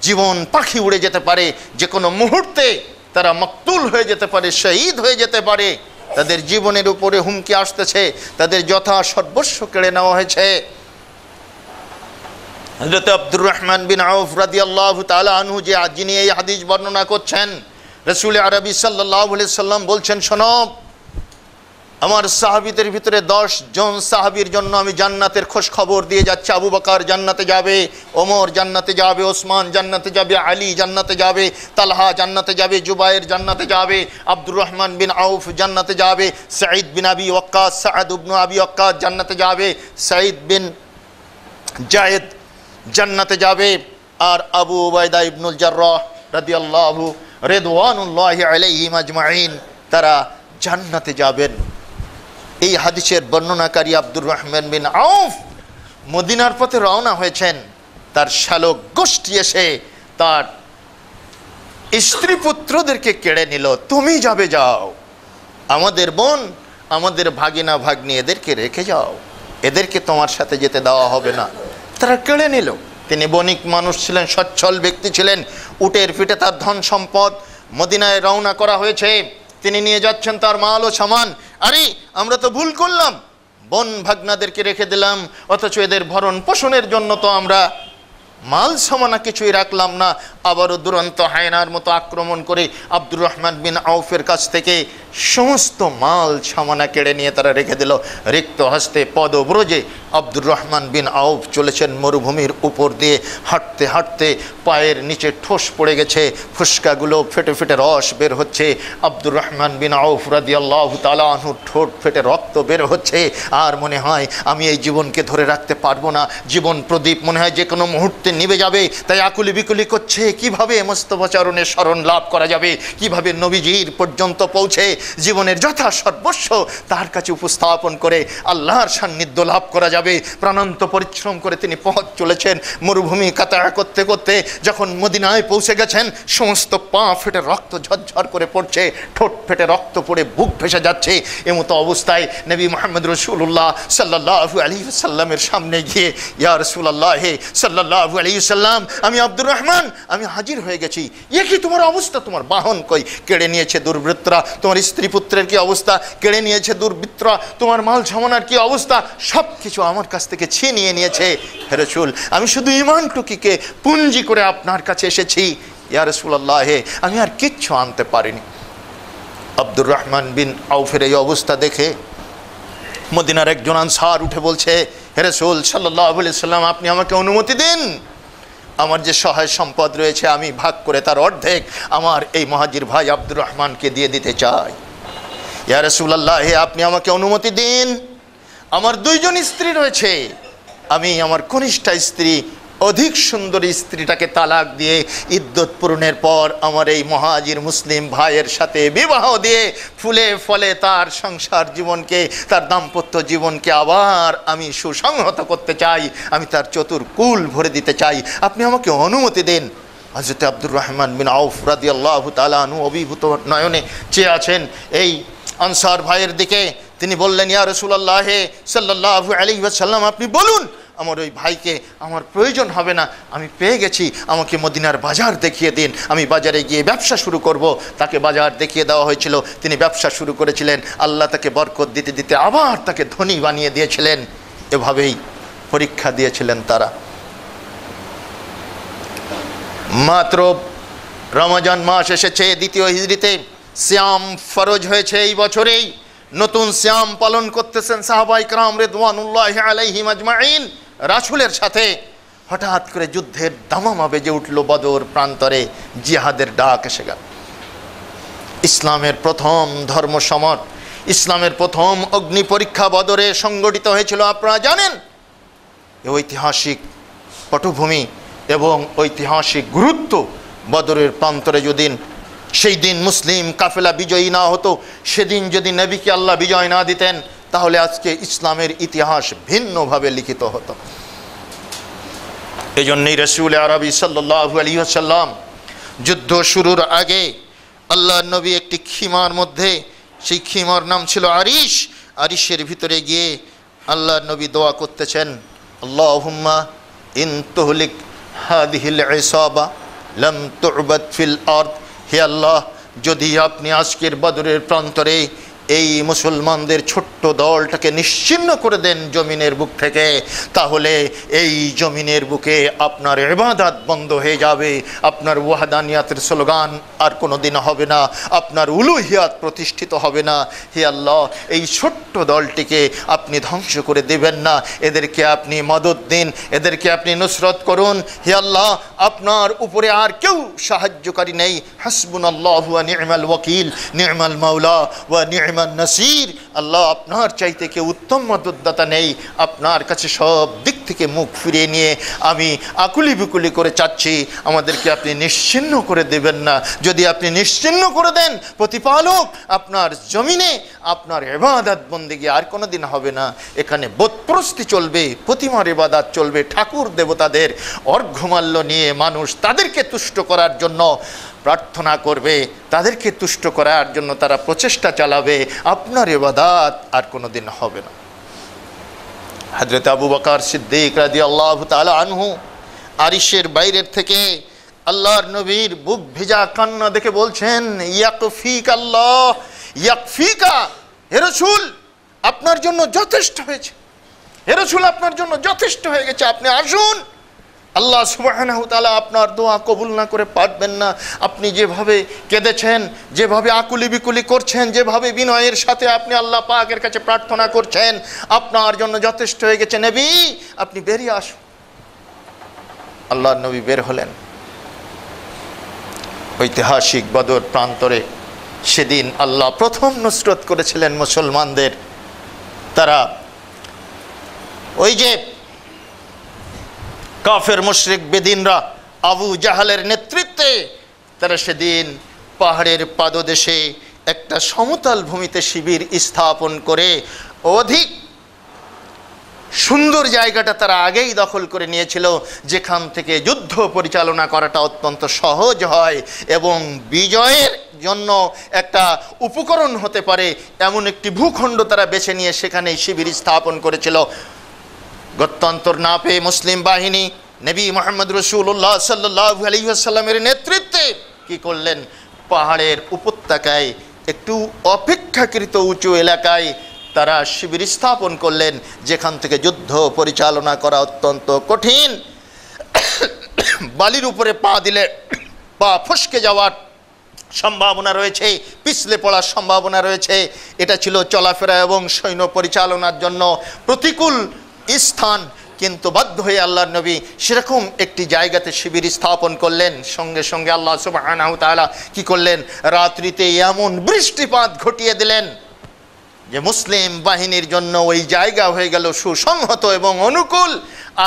জীবন পাখি উড়ে যেতে পারে যে কোনো মুহূর্তে তারা মকতুল হয়ে যেতে পারে, শহীদ হয়ে যেতে পারে। তাদের জীবনের উপরে হুমকি আসতেছে, তাদের যথা সর্বস্ব কেড়ে নেওয়া হয়েছে। হজরত আব্দুর রহমান বিন আউফ রাদি আল্লাহ তালা আনহু যে যিনি এই হাদিস বর্ণনা করছেন, রসুল আরবি সাল্লাহ সাল্লাম বলছেন, শোনো, আমার সাহাবিদের ভিতরে দশ জন সাহাবির জন্য আমি জান্নাতের খোঁজ খবর দিয়ে যাচ্ছি। আবু বকার জান্নাতে যাবে, ওমর জান্নাতে যাবে, ওসমান জান্নাতে যাবে, আলী জান্নাতে যাবে, তালহা জান্নাতে যাবে, জুবাইর জান্নাতে যাবে, আব্দুর রহমান বিন আউফ জান্নাতে যাবে, সাঈদ বিন আবি ওক্কাস সাদ উবনু আবি ওক্কাস জান্নাতে যাবে, সাঈদ বিন জায়েদ জান্নাতে যাবে। আর আবু ওবায়দা ইবনুল জার্রাহ রাদিয়াল্লাহু রেদওয়ানুল্লাহি আলাইহিম আজমাইন, তারা জান্নাতে যাবেন। এই হাদিসের বর্ণনাকারী আব্দুর রহমান বিন আউফ মদিনার পথে রওনা হয়েছেন। তার শালক গোষ্ঠী এসে তার স্ত্রী পুত্রদেরকে কেড়ে নিল, তুমি যাবে, যাও। আমাদের বোন, আমাদের ভাগিনা ভাগ্নি এদেরকে রেখে যাও। এদেরকে তোমার সাথে যেতে দেওয়া হবে না। তারা কেড়ে নিল। তিনি বণিক মানুষ ছিলেন, সচ্ছল ব্যক্তি ছিলেন। উটের পিঠে তার ধন সম্পদ। মদিনায় রওনা করা হয়েছে। তিনি নিয়ে যাচ্ছেন তার মাল ও সামান। আরে, আমরা তো ভুল করলাম। বন ভাগনাদেরকে রেখে দিলাম। অথচ এদের ভরণ পোষণের জন্য তো আমরা মাল সমানা কিছুই রাখলাম না। আবারও দুরন্ত হায়নার মতো আক্রমণ করে আব্দুর রহমান বিন আউফের কাছ থেকে সমস্ত মাল সামানা কেড়ে নিয়ে তারা রেখে দিল। রিক্ত হস্তে পদব্রজে আব্দুর রহমান বিন আউফ চলেছেন মরুভূমির উপর দিয়ে। হাঁটতে হাঁটতে পায়ের নিচে ঠোস পড়ে গেছে। ফুসকাগুলো ফেটে ফেটে রস বের হচ্ছে। আব্দুর রহমান বিন আউফ রাদি আল্লাহ তালাহু ঠোঁট ফেটে রক্ত বের হচ্ছে। আর মনে হয়, আমি এই জীবনকে ধরে রাখতে পারব না। জীবন প্রদীপ মনে হয় যে কোনো মুহূর্তে নিভে যাবে। তাই আকুলি বিকুলি করছে। কীভাবে মস্তবচারণের স্মরণ লাভ করা যাবে? কীভাবে নবীজির পর্যন্ত পৌঁছে? জীবনের যথা সর্বস্ব তার কাছে উপস্থাপন করে আল্লাহর সান্নিধ্য লাভ করা যাবে। প্রাণান্ত পরিশ্রম করে তিনি পথ চলেছেন। মরুভূমি কাতা করতে করতে যখন মদিনায় পৌঁছে গেছেন, সমস্ত পা ফেটে রক্ত ঝরঝর করে পড়ছে, ঠোঁট ফেটে রক্ত পড়ে বুক ভেসে যাচ্ছে। এমতো অবস্থায় নবী মোহাম্মদ রসুল্লাহ সাল্লাহ আলী সাল্লামের সামনে গিয়ে, ইয়া রসুল্লাহ সাল্লাহ আলী সাল্লাম আমি আব্দুর রহমান, আমি হাজির হয়ে গেছি। এ কি তোমার অবস্থা? তোমার বাহন কই? কেড়ে নিয়েছে দুর্বৃত্তরা। তোমার স্ত্রী পুত্রের কি অবস্থা? কেড়ে নিয়েছে দুর্বৃত্তরা তোমার মাল সামানার কি অবস্থা? সব কিছু আমার কাছ থেকে ছিনিয়ে নিয়েছে হেরসুল আমি শুধু ইমানটুকিকে পুঞ্জি করে আপনার কাছে এসেছি। ইয়া রসুল্লাহ হে আমি আর কিচ্ছু আনতে পারিনি। আব্দুর রহমান বিন আউফের এই অবস্থা দেখে মদিনার একজন আনসার উঠে বলছে হেরসুল সাল্লাহ সাল্লাম আপনি আমাকে অনুমতি দিন। আমার যে সহায় সম্পদ রয়েছে, আমি ভাগ করে তার অর্ধেক আমার এই মহাজির ভাই আব্দুর রহমানকে দিয়ে দিতে চাই। ইয়া রসুল্লাহ আপনি আমাকে অনুমতি দিন। আমার দুইজন স্ত্রী রয়েছে। আমি আমার কনিষ্ঠা স্ত্রী অধিক সুন্দরী স্ত্রীটাকে তালাক দিয়ে ইদ্যত পূরণের পর আমার এই মহাজির মুসলিম ভাইয়ের সাথে বিবাহ দিয়ে ফুলে ফলে তার সংসার জীবনকে, তার দাম্পত্য জীবনকে আবার আমি সুসংহত করতে চাই, আমি তার চতুর কুল ভরে দিতে চাই। আপনি আমাকে অনুমতি দিন। হজরত আব্দুর রহমান বিন আউফ রাদি আল্লাহ তালু অভিভূত নয়নে চেয়ে আছেন। এই আনসার ভাইয়ের দিকে তিনি বললেন, ইয়া রসুল্লাহ সাল্লাহ আলী সাল্লাম আপনি বলুন আমার ওই ভাইকে আমার প্রয়োজন হবে না। আমি পেয়ে গেছি। আমাকে মদিনার বাজার দেখিয়ে দিন। আমি বাজারে গিয়ে ব্যবসা শুরু করব। তাকে বাজার দেখিয়ে দেওয়া হয়েছিল। তিনি ব্যবসা শুরু করেছিলেন। আল্লাহ তাকে বরকত দিতে দিতে আবার তাকে ধনী বানিয়ে দিয়েছিলেন। এভাবেই পরীক্ষা দিয়েছিলেন তারা। মাত্র রমজান মাস এসেছে, দ্বিতীয় হিজড়িতে। শ্যাম ফরজ হয়েছে এই বছরেই। নতুন শ্যাম পালন করতেছেন সাহাবাই কালাম রেদওয়ানুল্লাহ আলাইহিম আজমাইন রাসুলের সাথে হঠাৎ করে যুদ্ধের দামামা বেজে উঠল বদর প্রান্তরে, জিহাদের ডাক এসে গেল। ইসলামের প্রথম ধর্ম সমর, ইসলামের প্রথম অগ্নি পরীক্ষা বদরে সংগঠিত হয়েছিল। আপনারা জানেন ঐতিহাসিক পটভূমি এবং ঐতিহাসিক গুরুত্ব বদরের প্রান্তরে যদি সেই দিন মুসলিম কাফেলা বিজয়ী না হতো, সেদিন যদি নবীকে আল্লাহ বিজয় না দিতেন তাহলে আজকে ইসলামের ইতিহাস ভিন্নভাবে লিখিত হতো। এই জন্যই রসুল আরবি সাল্লাহ আলী যুদ্ধ শুরুর আগে আল্লাহ নবী একটি খিমার মধ্যে, সেই খিমার নাম ছিল আরিশ। আরিশের ভিতরে গিয়ে আল্লাহ নবী দোয়া করতেছেন আল্লাহ হুম্মা ইন তহলিক ফিল আরদ। হে আল্লাহ, যদি আপনি আজকের বদরের প্রান্তরে এই মুসলমানদের ছোট্ট দলটাকে নিশ্চিন্ন করে দেন জমিনের বুক থেকে, তাহলে এই জমিনের বুকে আপনার এবাদাত বন্ধ হয়ে যাবে, আপনার ওয়াহাদানিয়াতের স্লোগান আর কোনো দিন হবে না, আপনার উলুহিয়াত প্রতিষ্ঠিত হবে না। হে আল্লাহ, এই ছোট্ট দলটিকে আপনি ধ্বংস করে দেবেন না, এদেরকে আপনি মদত দিন, এদেরকে আপনি নুসরত করুন। হে আল্লাহ, আপনার উপরে আর কেউ সাহায্যকারী নেই। হাসবুন আল্লাহ নির্মাল ওয়াকিল নির্মাল মাওলা ওয়া নির্মাল নাসির, আল্লাহ আপনার চাইতে কেউ উত্তম মদতদাতা নেই। আপনার কাছে সব দিক থেকে মুখ ফিরিয়ে নিয়ে আমি আকুলি বিকুলি করে চাচ্ছি। আমাদেরকে আপনি নিশ্চিন্ন করে দেবেন না। যদি আপনি নিশ্চিন্ন করে দেন, প্রতিপালক আপনার জমিনে আপনার এবাদাত বন্দিগি আর কোনো দিন হবে না। এখানে বোধপ্রস্তি চলবে, প্রতিমার এবাদাত চলবে, ঠাকুর দেবতাদের অর্ঘ্যমাল্য নিয়ে মানুষ তাদেরকে তুষ্ট করার জন্য প্রার্থনা করবে, তাদেরকে তুষ্ট করার জন্য তারা প্রচেষ্টা চালাবে, আপনার এবাদাত আর কোনো দিন হবে না। হজরত আবু বকার সিদ্দিক রাজি আল্লাহ আনহু আরিসের বাইরের থেকে আল্লাহর নবীর বুক ভেজা কান্না দেখে বলছেন ইয়াকফিক আল্লাহ ইয়াকফিকা হেরসুল আপনার জন্য যথেষ্ট হয়েছে। হেরসুল আপনার জন্য যথেষ্ট হয়ে গেছে। আপনি আসুন আল্লাহ তাআলা আপনার দোয়া কবুল না করে পারবেন না। আপনি যেভাবে কেঁদেছেন, যেভাবে আকুলি বিকুলি করছেন, যেভাবে বিনয়ের সাথে আপনি আল্লাহ পাকের কাছে প্রার্থনা করছেন, আপনার জন্য যথেষ্ট হয়ে গেছে। নবী, আপনি বেরিয়ে আসুন। আল্লাহ নবী বের হলেন। ঐতিহাসিক বদর প্রান্তরে সেদিন আল্লাহ প্রথম নুসরত করেছিলেন মুসলমানদের। তারা ওই যে কাফের মুশরিক বেদিনরা আবু জাহালের নেতৃত্বে তারা সেদিন পাহাড়ের পাদদেশে একটা সমতল ভূমিতে শিবির স্থাপন করে অধিক সুন্দর জায়গাটা তারা আগেই দখল করে নিয়েছিল, যেখান থেকে যুদ্ধ পরিচালনা করাটা অত্যন্ত সহজ হয় এবং বিজয়ের জন্য একটা উপকরণ হতে পারে এমন একটি ভূখণ্ড তারা বেছে নিয়ে সেখানে শিবির স্থাপন করেছিল। গত্যন্তর না পেয়ে মুসলিম বাহিনী নবী মোহাম্মদ রসুল্লাহ সাল্লাহ আলহিহাসাল্লামের নেতৃত্বে কি করলেন? পাহাড়ের উপত্যকায় একটু অপেক্ষাকৃত উঁচু এলাকায় তারা শিবির স্থাপন করলেন, যেখান থেকে যুদ্ধ পরিচালনা করা অত্যন্ত কঠিন। বালির উপরে পা দিলে পা ফসকে যাওয়ার সম্ভাবনা রয়েছে, পিছলে পড়ার সম্ভাবনা রয়েছে। এটা ছিল চলাফেরা এবং সৈন্য পরিচালনার জন্য প্রতিকূল স্থান, কিন্তু বাধ্য হয়ে আল্লাহর নবী সেরকম একটি জায়গাতে শিবির স্থাপন করলেন। সঙ্গে সঙ্গে আল্লাহ সুবাহ কি করলেন? রাত্রিতে এমন বৃষ্টিপাত ঘটিয়ে দিলেন যে মুসলিম বাহিনীর জন্য ওই জায়গা হয়ে গেল সুসংহত এবং অনুকূল।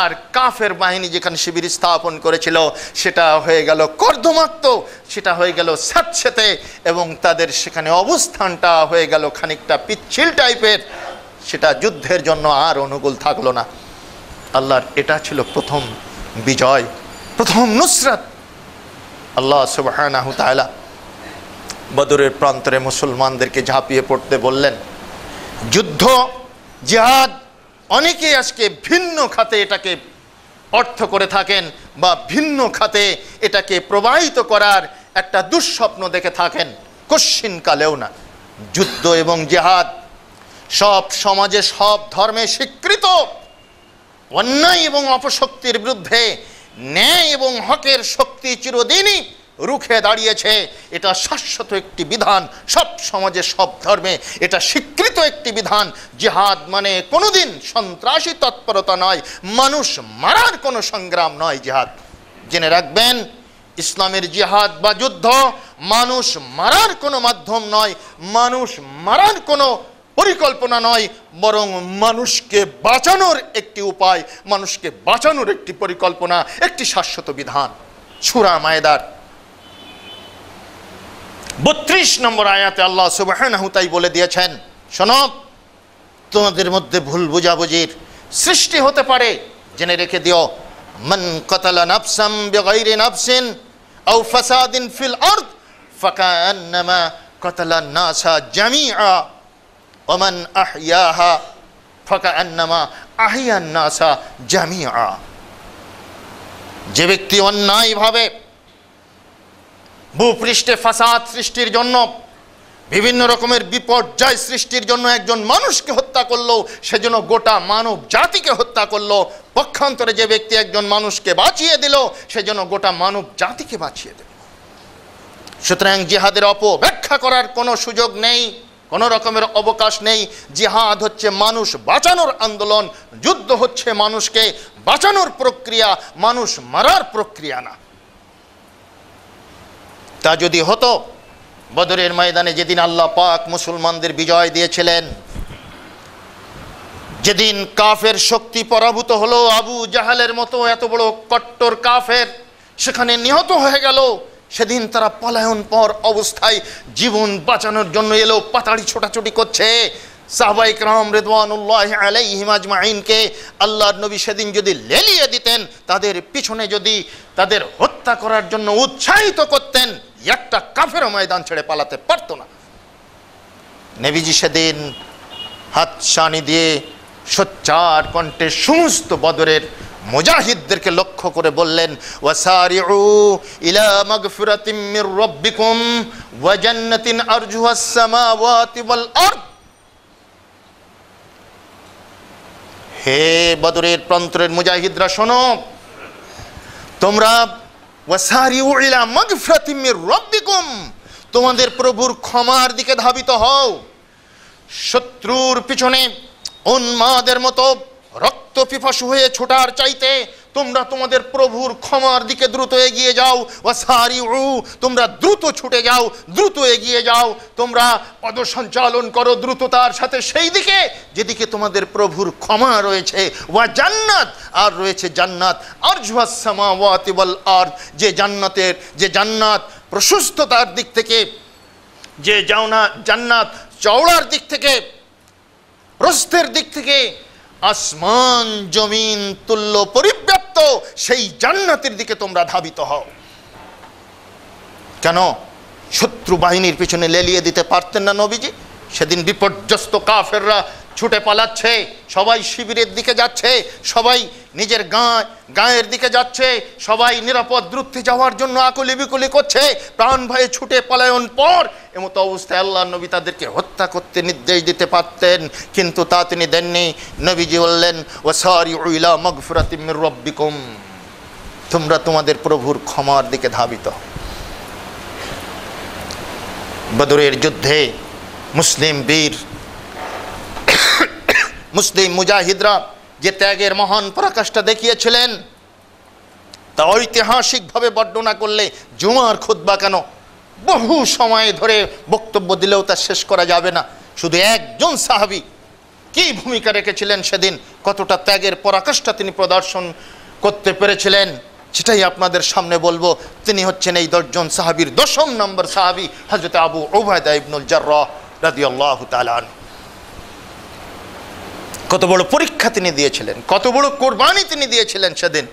আর কাফের বাহিনী যেখানে শিবির স্থাপন করেছিল, সেটা হয়ে গেল কর্দমাক্ত, সেটা হয়ে গেল স্যাঁতস্যাঁতে এবং তাদের সেখানে অবস্থানটা হয়ে গেল খানিকটা পিচ্ছিল টাইপের সেটা যুদ্ধের জন্য আর অনুকূল থাকল না। আল্লাহর এটা ছিল প্রথম বিজয়, প্রথম নুসরাত। আল্লাহ সুবাহ বদরের প্রান্তরে মুসলমানদেরকে ঝাঁপিয়ে পড়তে বললেন, যুদ্ধ, জিহাদ অনেকে আজকে ভিন্ন খাতে এটাকে অর্থ করে থাকেন বা ভিন্ন খাতে এটাকে প্রবাহিত করার একটা দুঃস্বপ্ন দেখে থাকেন। কশ্চিনকালেও না। যুদ্ধ এবং জেহাদ সব সমাজে সব ধর্মে স্বীকৃত। অন্যায় এবং অপশক্তির বিরুদ্ধে ন্যায় এবং হকের শক্তি চিরদিনই রুখে দাঁড়িয়েছে। এটা শাশ্বত একটি বিধান, সব সমাজে সব ধর্মে এটা স্বীকৃত একটি বিধান। জেহাদ মানে কোনোদিন সন্ত্রাসী তৎপরতা নয়, মানুষ মারার কোনো সংগ্রাম নয় জেহাদ। জেনে রাখবেন, ইসলামের জিহাদ বা যুদ্ধ মানুষ মারার কোনো মাধ্যম নয়, মানুষ মারার কোনো পরিকল্পনা নয়, বরং মানুষকে বাঁচানোর একটি উপায়, মানুষকে বাঁচানোর একটি পরিকল্পনা, একটি শাশ্বত বিধান। সুরা মায়েদার বত্রিশ নম্বর আয়াতে আল্লাহ সুবাহ তাই বলে দিয়েছেন, শোনো, তোমাদের মধ্যে ভুল বুঝাবুঝির সৃষ্টি হতে পারে, জেনে রেখে দিও। মান কতালা নাফসাম বেগাইরে নাফসিন আও ফাসাদিন ফিল আরদ ফাকান্নামা কতালা নাসা জামিআ। ওমান আহইয়াহা ফাকান্নামা আহিয়ান নাসা জামিয়া যে ব্যক্তি অন্যায়ভাবে ভূপৃষ্ঠে ফাসাদ সৃষ্টির জন্য, বিভিন্ন রকমের বিপর্যয় সৃষ্টির জন্য একজন মানুষকে হত্যা করল, সেজন্য গোটা মানব জাতিকে হত্যা করল, পক্ষান্তরে যে ব্যক্তি একজন মানুষকে বাঁচিয়ে দিল, সেজন্য গোটা মানব জাতিকে বাঁচিয়ে দিল। সুতরাং জিহাদের অপব্যাখ্যা করার কোনো সুযোগ নেই। কোনো রকমের অবকাশ নেই। জিহাদ হচ্ছে মানুষ, বাঁচানোর আন্দোলন, যুদ্ধ হচ্ছে মানুষকে, বাঁচানোর প্রক্রিয়া, মানুষ মারার প্রক্রিয়া না। তা যদি হতো, বদরের ময়দানে যেদিন আল্লাহ পাক মুসলমানদের বিজয় দিয়েছিলেন, যেদিন কাফের শক্তি পরাভূত হলো, আবু জাহালের মতো এত বড় কট্টর কাফের, সেখানে নিহত হয়ে গেল সেদিন তারা পলায়ন পর অবস্থায় জীবন বাঁচানোর জন্য এলো, পাতাড়ি ছোটাছুটি করছে। সাহবাইক রাম রেদওয়ানুল্লাহ আলাইহিম আজমাইনকে আল্লাহর নবী সেদিন যদি লেলিয়ে দিতেন, তাদের পিছনে যদি তাদের হত্যা করার জন্য উৎসাহিত করতেন, একটা কাফের ময়দান ছেড়ে পালাতে পারতো না। নেবিজি সেদিন হাত সানি দিয়ে সোচ্চার কণ্ঠে সমস্ত বদরের মুজাহিদদেরকে লক্ষ্য করে বললেন, ওয়াসারিউ ইলা মাগফিরাতিম মির রাব্বিকুম ওয়া জান্নাতিন আরজুহাস সামাওয়াতি ওয়াল আরদ। হে বদরের প্রান্তরের মুজাহিদরা শোনো, তোমরা ওয়াসারিউ ইলা মাগফিরাতিম মির রাব্বিকুম, তোমাদের প্রভুর ক্ষমার দিকে ধাবিত হও। শত্রুর পিছনে উন্মাদের মতো রক্ত পিপাসু হয়ে ছোটার চাইতে তোমরা তোমাদের প্রভুর ক্ষমার দিকে দ্রুত এগিয়ে যাও। ওয়াসারি উ তোমরা দ্রুত ছুটে যাও, দ্রুত এগিয়ে যাও। তোমরা পদসঞ্চালন করো দ্রুততার সাথে সেই দিকে যেদিকে তোমাদের প্রভুর ক্ষমা রয়েছে। ওয়া জান্নাত, আর রয়েছে জান্নাত। আর সামাওয়াতি ওয়াল আর যে জান্নাতের, যে জান্নাত প্রশস্ততার দিক থেকে, যে যাওনা জান্নাত চওড়ার দিক থেকে, প্রস্থের দিক থেকে আসমান জমিন তুল্য পরিব্যাপ্ত, সেই জান্নাতের দিকে তোমরা ধাবিত হও। কেন? শত্রু বাহিনীর পিছনে লেলিয়ে দিতে পারতেন না নবীজি। সেদিন বিপর্যস্ত কাফেররা ছুটে পালাচ্ছে, সবাই শিবিরের দিকে যাচ্ছে, সবাই নিজের গাঁ, গাঁয়ের দিকে যাচ্ছে, সবাই নিরাপদ দূরত্বে যাওয়ার জন্য আকুলি বিকুলি করছে, প্রাণ ভয়ে ছুটে পলায়ন পর এমতো অবস্থায় আল্লাহ নবী তাদেরকে হত্যা করতে নির্দেশ দিতে পারতেন, কিন্তু তা তিনি দেননি নবীজি বললেন ও সারি উইলা মগফুরাতিমির রব্বিকুম তোমরা তোমাদের প্রভুর ক্ষমার দিকে ধাবিত। বদরের যুদ্ধে মুসলিম বীর মুসলিম মুজাহিদরা যে ত্যাগের মহান পরাকাষ্ঠা দেখিয়েছিলেন, তা ঐতিহাসিকভাবে বর্ণনা করলে জুমার খুদ্া কেন? বহু সময় ধরে বক্তব্য দিলেও তা শেষ করা যাবে না। শুধু একজন সাহাবি কি ভূমিকা রেখেছিলেন সেদিন? কতটা ত্যাগের পরাকাষ্ঠা তিনি প্রদর্শন করতে পেরেছিলেন? সেটাই আপনাদের সামনে বলব। তিনি হচ্ছেন এই দশজন সাহাবির দশম নম্বর সাহাবি হজরত আবু ওবায়দা ইবনুল জার্রাহ রাদিয়াল্লাহু তাআলা আনহু। কত বড় পরীক্ষা তিনি দিয়েছিলেন, কত বড় কোরবানি তিনি দিয়েছিলেন সেদিন।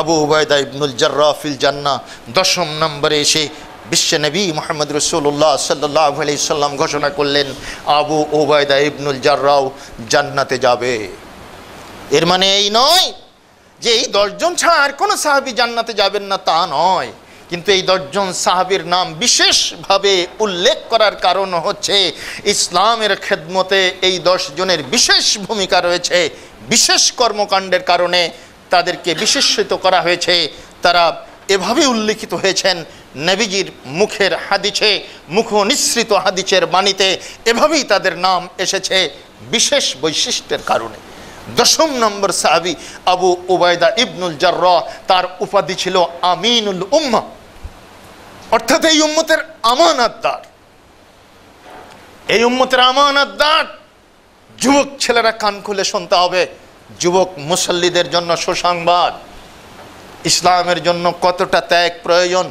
আবু উবায়দা ইবনুল জার্রা ফিল জান্না দশম নম্বরে এসে বিশ্ব নবী মোহাম্মদ রসুল্লাহ সাল্লাহ আলি সাল্লাম ঘোষণা করলেন, আবু ওবায়দা ইবনুল জার্রাও জান্নাতে যাবে। এর মানে এই নয় যে এই দশজন ছাড়া আর কোনো সাহাবি জান্নাতে যাবেন না, তা নয়। কিন্তু এই দশজন সাহাবির নাম বিশেষভাবে উল্লেখ করার কারণ হচ্ছে ইসলামের খেদমতে এই দশ জনের বিশেষ ভূমিকা রয়েছে, বিশেষ কর্মকাণ্ডের কারণে তাদেরকে বিশেষিত করা হয়েছে। তারা এভাবে উল্লেখিত হয়েছেন নবীজির মুখের হাদিছে মুখ নিঃসৃত হাদিসের বাণীতে। এভাবেই তাদের নাম এসেছে বিশেষ বৈশিষ্ট্যের কারণে। দশম নম্বর সাহাবি আবু উবায়দা ইবনুল জার্রা তার উপাধি ছিল আমিনুল উম্মা। অর্থাৎ এই উম্মতের আমানাতদার এই উম্মতের আমানাতদার যুবক ছেলেরা কান খুলে শুনতে হবে, যুবক মুসল্লিদের জন্য সুসংবাদ। ইসলামের জন্য কতটা ত্যাগ প্রয়োজন?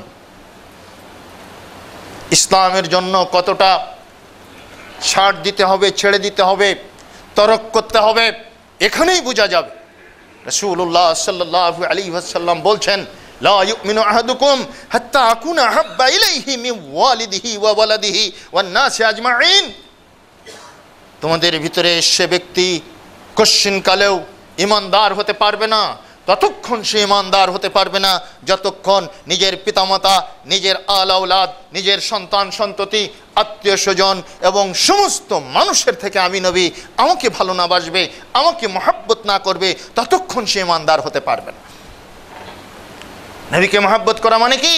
ইসলামের জন্য কতটা ছাড় দিতে হবে, ছেড়ে দিতে হবে, তরক করতে হবে, এখানেই বোঝা যাবে। রসুল্লাহ সাল্লাহ আলী ওয়াসাল্লাম বলছেন তোমাদের ভিতরে সে ব্যক্তি কশ্চিন কালেও ইমানদার হতে পারবে না, ততক্ষণ সে ইমানদার হতে পারবে না, যতক্ষণ নিজের পিতামাতা, নিজের আলাউলাদ নিজের সন্তান, সন্ততি, আত্মীয় স্বজন এবং সমস্ত মানুষের থেকে আমি নবী, আমাকে ভালো না বাসবে, আমাকে মহাব্বত না করবে, ততক্ষণ সে ইমানদার হতে পারবে না। নবীকে মহাব্বত করা মানে কি?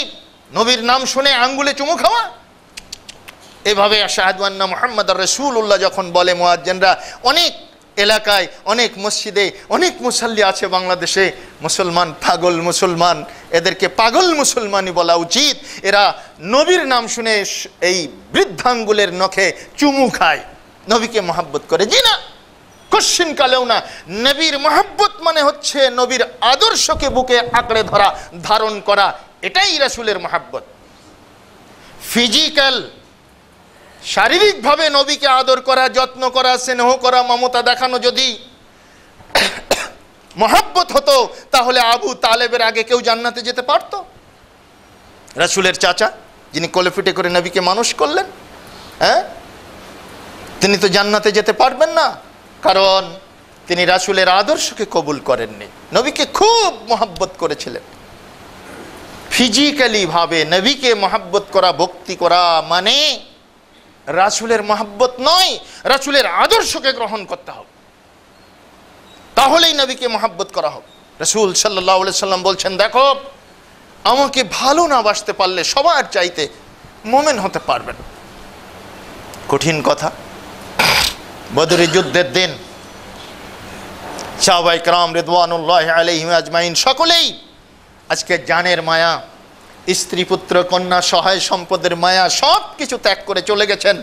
নবীর নাম শুনে আঙ্গুলে চুমু খাওয়া? এভাবে শাহাদুয়ান্না মোহাম্মদ রসুল্লাহ যখন বলে মোয়াজ্জেনরা, অনেক এলাকায়, অনেক মসজিদে, অনেক মুসল্লি আছে বাংলাদেশে, মুসলমান পাগল মুসলমান, এদেরকে পাগল মুসলমানই বলা উচিত। এরা নবীর নাম শুনে এই বৃদ্ধাঙ্গুলের নখে চুমু খায়। নবীকে মহাব্বত করে। জি না? কশ্চিন কালেও না। নবীর মহাব্বত মানে হচ্ছে নবীর আদর্শকে বুকে আঁকড়ে ধরা, ধারণ করা। এটাই রাসুলের মহাব্বত। ফিজিক্যাল, শারীরিকভাবে নবীকে আদর করা, যত্ন করা, স্নেহ করা, মমতা দেখানো যদি মহাব্বত হতো, তাহলে আবু তালেবের আগে কেউ জান্নাতে যেতে পারতো? রাসুলের চাচা, যিনি কলেফিটে করে নবীকে মানুষ করলেন হ্যাঁ? তিনি তো জান্নাতে যেতে পারবেন না। কারণ তিনি রাসুলের আদর্শকে কবুল করেননি। নবীকে খুব মহাব্বত করেছিলেন। ফিজিক্যালি ভাবে নবীকে মহাব্বত করা, ভক্তি করা মানে রাসুলের মহাব্বত নয়, রাসুলের আদর্শকে গ্রহণ করতে হবে। তাহলেই নবীকে মহাব্বত করা হবে। রসুল সাল্লাহ সাল্লাম বলছেন, দেখো, আমাকে ভালো না বাসতে পারলে সবার চাইতে মোমেন হতে পারবেন কঠিন কথা। বদরি যুদ্ধের দিন। সাহবাই কালাম রেদওয়ানুল্লাহ আলহিম আজমাইন সকলেই আজকে জানের মায়া, স্ত্রী পুত্র, কন্যা, সহায় সম্পদের মায়া সব কিছু ত্যাগ করে চলে গেছেন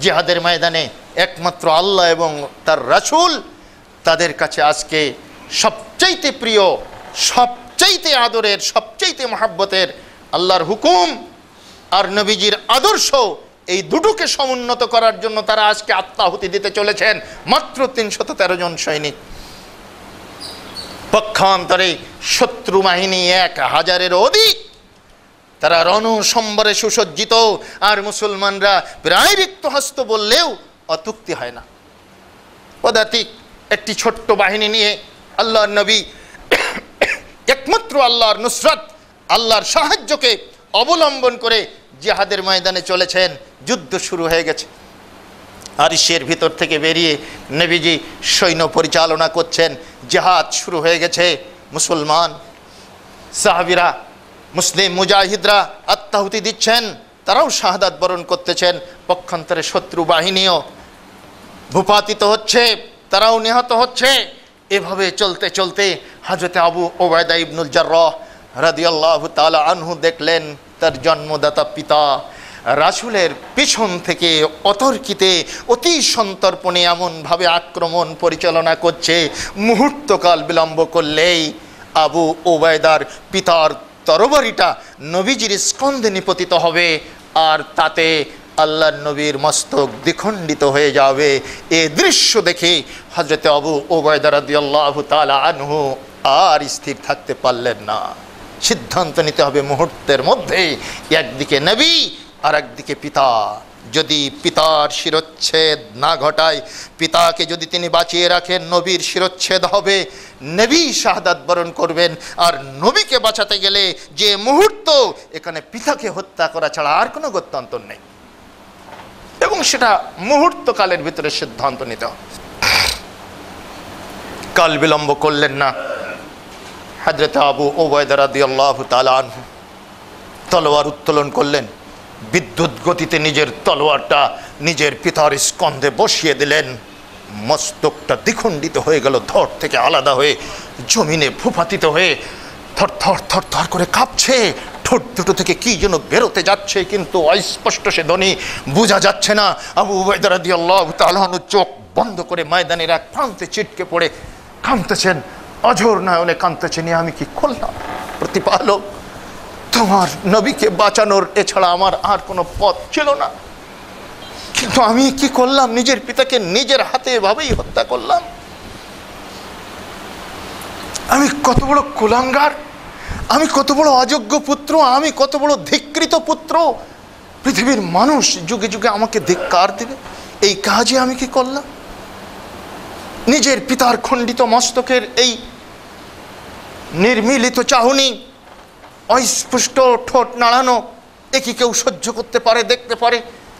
জিহাদের ময়দানে। একমাত্র আল্লাহ এবং তার রাসূল তাদের কাছে আজকে সবচাইতে প্রিয়, সবচাইতে আদরের, সবচাইতে মহাব্বতের আল্লাহর হুকুম আর নবীজির আদর্শ এই দুটোকে সমুন্নত করার জন্য তারা আজকে আত্মাহুতি দিতে চলেছেন মাত্র তিনশত তেরো জন সৈনিক। পক্ষান্তরে শত্রু বাহিনী এক হাজারের অধিক। তারা রণসম্বরে সুসজ্জিত, আর মুসলমানরা প্রায় রিক্ত হস্ত বললেও অতুক্তি হয় না। পদাতিক একটি ছোট্ট বাহিনী নিয়ে আল্লাহর নবী একমাত্র আল্লাহর নুসরাত, আল্লাহর সাহায্যকে অবলম্বন করে জিহাদের ময়দানে চলেছেন যুদ্ধ শুরু হয়ে গেছে। আরিশের ভিতর থেকে বেরিয়ে নবীজি সৈন্য পরিচালনা করছেন। জেহাদ শুরু হয়ে গেছে, মুসলমান সাহাবিরা, মুসলিম মুজাহিদরা আত্মাহুতি দিচ্ছেন, তারাও শাহাদাত বরণ করতেছেন। পক্ষান্তরে শত্রু বাহিনীও ভূপাতিত হচ্ছে, তারাও নিহত হচ্ছে। এভাবে চলতে চলতে হাজরতে আবু ওবায়দা ইবনুল জার্রহ রাদিয়াল্লাহু তাআলা আনহু দেখলেন, তার জন্মদাতা পিতা রাসূলের পিছন থেকে অতর্কিতে অতি সন্তর্পণে এমনভাবে আক্রমণ পরিচালনা করছে, মুহূর্তকাল বিলম্ব করলেই আবু ওবায়দার পিতার তরবারিটা নবীজির স্কন্ধে নিপতিত হবে আর তাতে আল্লাহ নবীর মস্তক দ্বিখণ্ডিত হয়ে যাবে। এ দৃশ্য দেখে হজরত আবু ওবায়দা রাদিয়াল্লাহু তাআলা আনহু আর স্থির থাকতে পারলেন না। সিদ্ধান্ত নিতে হবে মুহূর্তের মধ্যে। একদিকে নবী আর একদিকে পিতা। যদি পিতার শিরচ্ছেদ না ঘটায়, পিতাকে যদি তিনি বাঁচিয়ে রাখেন, নবীর শিরচ্ছেদ হবে। নবী শাহাদাত বরণ করবেন। আর নবীকে বাঁচাতে গেলে যে মুহূর্ত, এখানে পিতাকে হত্যা করা ছাড়া আর কোনো গত্যন্তর নেই। এবং সেটা মুহূর্তকালের ভিতরে সিদ্ধান্ত নিতে হবে। কাল বিলম্ব করলেন না। হাজরত আবু ওবায়দা রাদিয়াল্লাহু তাআলা তলোয়ার উত্তোলন করলেন। বিদ্যুৎ গতিতে নিজের তলোয়ারটা নিজের পিতার স্কন্ধে বসিয়ে দিলেন। মস্তকটা দ্বিখণ্ডিত হয়ে গেল ধর থেকে আলাদা হয়ে, জমিনে ভূপাতিত হয়ে, থর থর থর থর করে কাঁপছে। ঠোঁট দুটো থেকে কি যেন বেরোতে যাচ্ছে, কিন্তু অস্পষ্ট সে ধ্বনি বোঝা যাচ্ছে না। আবু উবাইদা রাদিয়াল্লাহু তাআলা আনহু চোখ বন্ধ করে ময়দানের এক প্রান্তে চিটকে পড়ে কাঁদতেছেন। অঝোর নয়নে কাঁদতেছেন "এ আমি কি করলাম? প্রতিপালক তোমার নবীকে বাঁচানোর, এছাড়া আমার আর কোনো পথ ছিল না। কিন্তু আমি কি করলাম? নিজের পিতাকে নিজের হাতে এভাবেই হত্যা করলাম। আমি কত বড় কুলাঙ্গার, আমি কত বড় অযোগ্য পুত্র, আমি কত বড় ধিকৃত পুত্র। পৃথিবীর মানুষ যুগে যুগে আমাকে ধিক্কার দেবে। এই কাজে আমি কি করলাম? নিজের পিতার খণ্ডিত মস্তকের এই নির্মিলিত চাহনি অস্পষ্ট ঠোঁট নাড়ানো এ কি কেউ সহ্য করতে পারে, দেখতে পারে।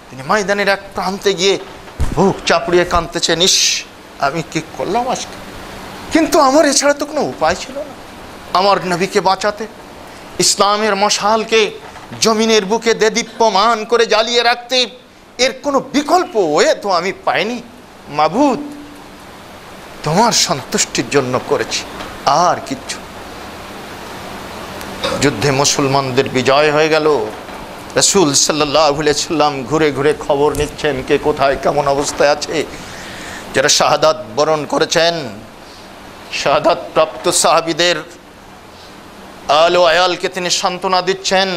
তিনি ময়দানের এক প্রান্তে গিয়ে বুক চাপড়িয়ে কাঁদতেছেন ইস, আমি কি করলাম আজকে? কিন্তু আমার এছাড়া তো কোনো উপায় ছিল না। আমার নবীকে বাঁচাতে, ইসলামের মশালকে জমিনের বুকে দেদীপ্যমান করে জ্বালিয়ে রাখতে, এর কোনো বিকল্প ওয়ে তো আমি পাইনি। মাবুদ, তোমার সন্তুষ্টির জন্য করেছি, আর কিচ্ছু। যুদ্ধে মুসলমানদের বিজয় হয়ে গেল। রসুল সাল্লাম ঘুরে ঘুরে খবর নিচ্ছেন কে কোথায়, কেমন অবস্থায় আছে। যারা শাহাদাত বরণ করেছেন, শাহাদাত প্রাপ্ত সাহাবিদের আলো আয়ালকে তিনি সান্ত্বনা দিচ্ছেন,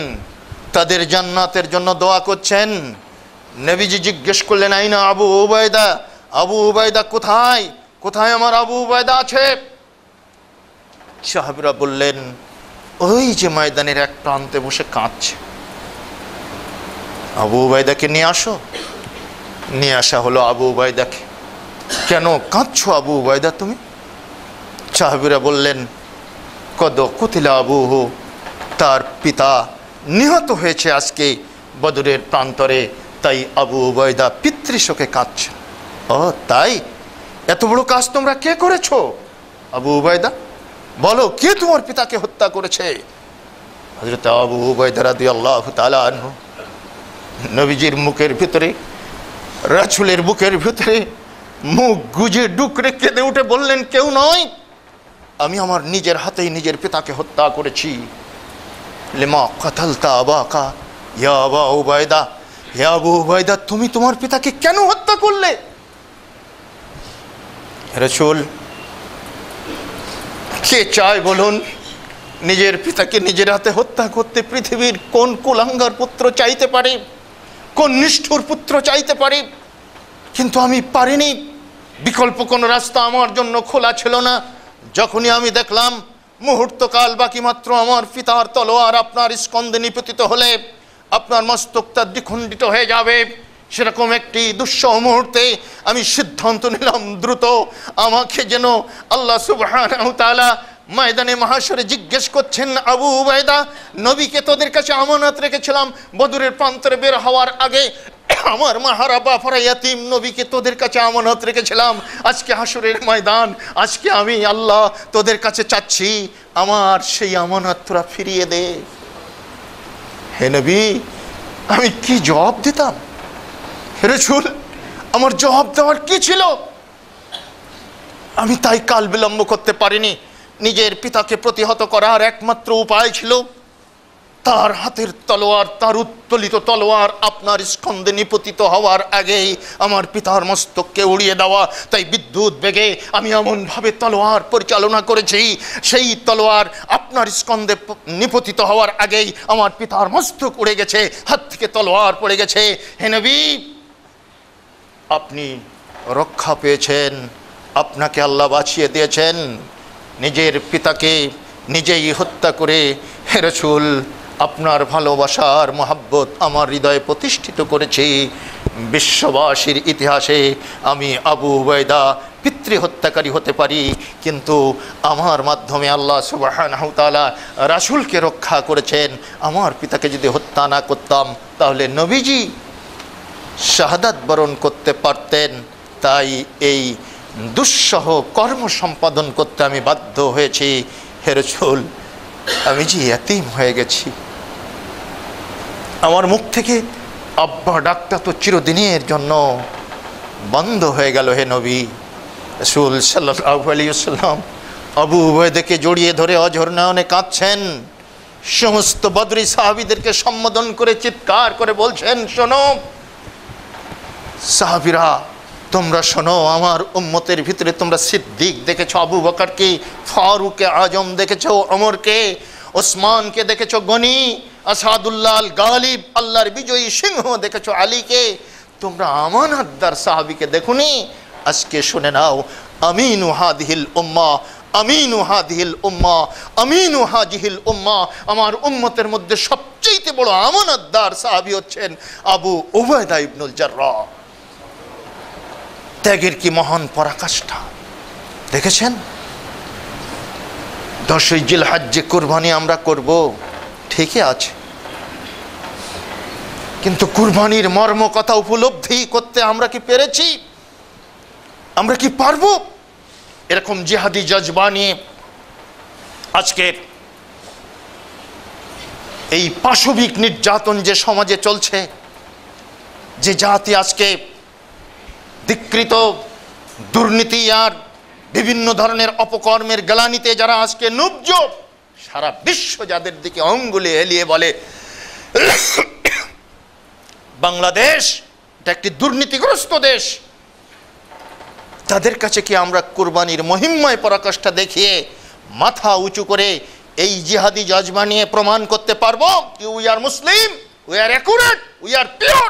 তাদের জান্নাতের জন্য দোয়া করছেন। নবীজি জিজ্ঞেস করলেন আই না আবু উবায়দা? আবু উবায়দা কোথায়? কোথায় আমার আবু উবায়দা আছে? সাহাবিরা বললেন ওই যে ময়দানের এক প্রান্তে বসে কাঁদছে। আবু উবায়দাকে নিয়ে আসো। নিয়ে আসা হলো আবু উবায়দাকে। কেন কাঁদছো আবু উবায়দা তুমি? সাহাবিরা বললেন, কদ কুতিলা আবুহু তার পিতা নিহত হয়েছে আজকে বদরের প্রান্তরে, তাই আবু উবায়দা পিতৃশোকে কাঁদছে। ও, তাই? এত বড় কাজ তোমরা কে করেছ? আবু উবায়দা? বলো, কে তোমার পিতাকে হত্যা করেছে? নবীজির মুখের ভিতরে রাছুলের বুকের ভিতরে মুখ গুজে ডুকরে কেঁদে উঠে বললেন, কেউ নয়। আমি আমার নিজের হাতেই নিজের পিতাকে হত্যা করেছি। উবায়দা, তুমি তোমার পিতাকে কেন হত্যা করলে? রসুল কে চায় বলুন, নিজের পিতাকে নিজের হাতে হত্যা করতে পৃথিবীর কোন কুলাঙ্গার পুত্র চাইতে পারে, কোন নিষ্ঠুর পুত্র চাইতে পারে? কিন্তু আমি পারিনি। বিকল্প কোনো রাস্তা আমার জন্য খোলা ছিল না। যখনই আমি দেখলাম, মুহূর্তকাল বাকি মাত্র আমার পিতার তলোয়ার আপনার স্কন্দে নিপতিত হলে আপনার মস্তকটা দ্বিখণ্ডিত হয়ে যাবে। সেরকম একটি দুঃসহ মুহূর্তে আমি সিদ্ধান্ত নিলাম, দ্রুত আমাকে যেন আল্লাহ তাআলা ময়দানে মহাশরে জিজ্ঞেস করছেন, আবু উবায়দা, নবীকে তোদের কাছে আমানত রেখেছিলাম, বদরের প্রান্তরে বের হওয়ার আগে আমার মাহারা বাফারা নবীকে তোদের কাছে আমানত রেখেছিলাম। আজকে হাসুরের ময়দান, আজকে আমি আল্লাহ তোদের কাছে চাচ্ছি, আমার সেই আমানত তোরা ফিরিয়ে দে। হে নবী, আমি কি জবাব দিতাম? রসুল আমার জবাব দেওয়ার কি ছিল? আমি তাই কাল বিলম্ব করতে পারিনি। নিজের পিতাকে প্রতিহত করার একমাত্র উপায় ছিল তার হাতের তলোয়ার, তার উত্তোলিত তলোয়ার আপনার স্কন্দে নিপতিত হওয়ার আগেই আমার পিতার মস্তককে উড়িয়ে দেওয়া। তাই বিদ্যুৎ বেগে আমি এমনভাবে তলোয়ার পরিচালনা করেছি, সেই তলোয়ার আপনার স্কন্দে নিপতিত হওয়ার আগেই আমার পিতার মস্তক উড়ে গেছে, হাত থেকে তলোয়ার পড়ে গেছে। হে নবী আপনি রক্ষা পেয়েছেন, আপনাকে আল্লাহ বাঁচিয়ে দিয়েছেন, নিজের পিতাকে নিজেই হত্যা করে হে রসুল, আপনার ভালোবাসার মহাব্বত আমার হৃদয়ে প্রতিষ্ঠিত করেছি। বিশ্ববাসীর ইতিহাসে আমি আবু উবায়দা পিতৃ হত্যাকারী হতে পারি, কিন্তু আমার মাধ্যমে আল্লাহ সুবাহানাহু তাআলা রাসূলকে রক্ষা করেছেন। আমার পিতাকে যদি হত্যা না করতাম, তাহলে নবীজি শাহাদাত বরণ করতে পারতেন, তাই এই দুঃসহ কর্ম সম্পাদন করতে আমি বাধ্য হয়েছি। হেরচুল আমি যে এতিম হয়ে গেছি। আমার মুখ থেকে আব্বা ডাকটা তো চিরদিনের জন্য বন্ধ হয়ে গেল হে নবী। রসুল সাল্লাহ আলিয়াল্লাম আবু উভয়দেরকে জড়িয়ে ধরে অঝর নয়নে কাঁদছেন। সমস্ত বদরি সাহাবিদেরকে সম্বোধন করে চিৎকার করে বলছেন, শোনো সাহাবিরা, তোমরা শোনো, আমার উম্মতের ভিতরে তোমরা সিদ্দিক দেখেছ, আবু বকরকে ফারুকে আজম দেখেছ অমরকে ওসমানকে দেখেছ, গনি আসাদুল্লাহ গালিব, আল্লাহর বিজয়ী সিংহ দেখেছ, আলীকে। তোমরা আমানতদার সাহাবিকে দেখুনি? আজকে শুনে নাও, আমিনু হাদিহিল উম্মা, আমিনু হাদিহিল উম্মা, আমিনু হাজিহিল উম্মা। আমার উম্মতের মধ্যে সবচেয়ে বড় আমানতদার সাহাবি হচ্ছেন আবু উবায়দা ইবনুল জাররা। ত্যাগের কি মহান পরাকাষ্ঠা? দেখেছেন? দশই জিল হাজ্যে কোরবানি আমরা করব, ঠিকই আছে। কিন্তু কুরবানির মর্ম কথা উপলব্ধি করতে আমরা কি পেরেছি? আমরা কি পারব? এরকম জিহাদি জজবা নিয়ে আজকের এই পাশবিক নির্যাতন যে সমাজে চলছে, যে জাতি আজকে ধিকৃত দুর্নীতি আর বিভিন্ন ধরনের অপকর্মের গ্লানিতে যারা আজকে নুব্জ, সারা বিশ্ব যাদের দিকে অঙ্গুলি এলিয়ে বলে। বাংলাদেশ, এটা একটি দুর্নীতিগ্রস্ত দেশ। তাদের কাছে কি আমরা কুরবানির মহিম্ময় পরাকাষ্ঠা দেখিয়ে মাথা উঁচু করে এই জিহাদি জজমা নিয়ে প্রমাণ করতে পারব? কি we are Muslim we are accurate we are pure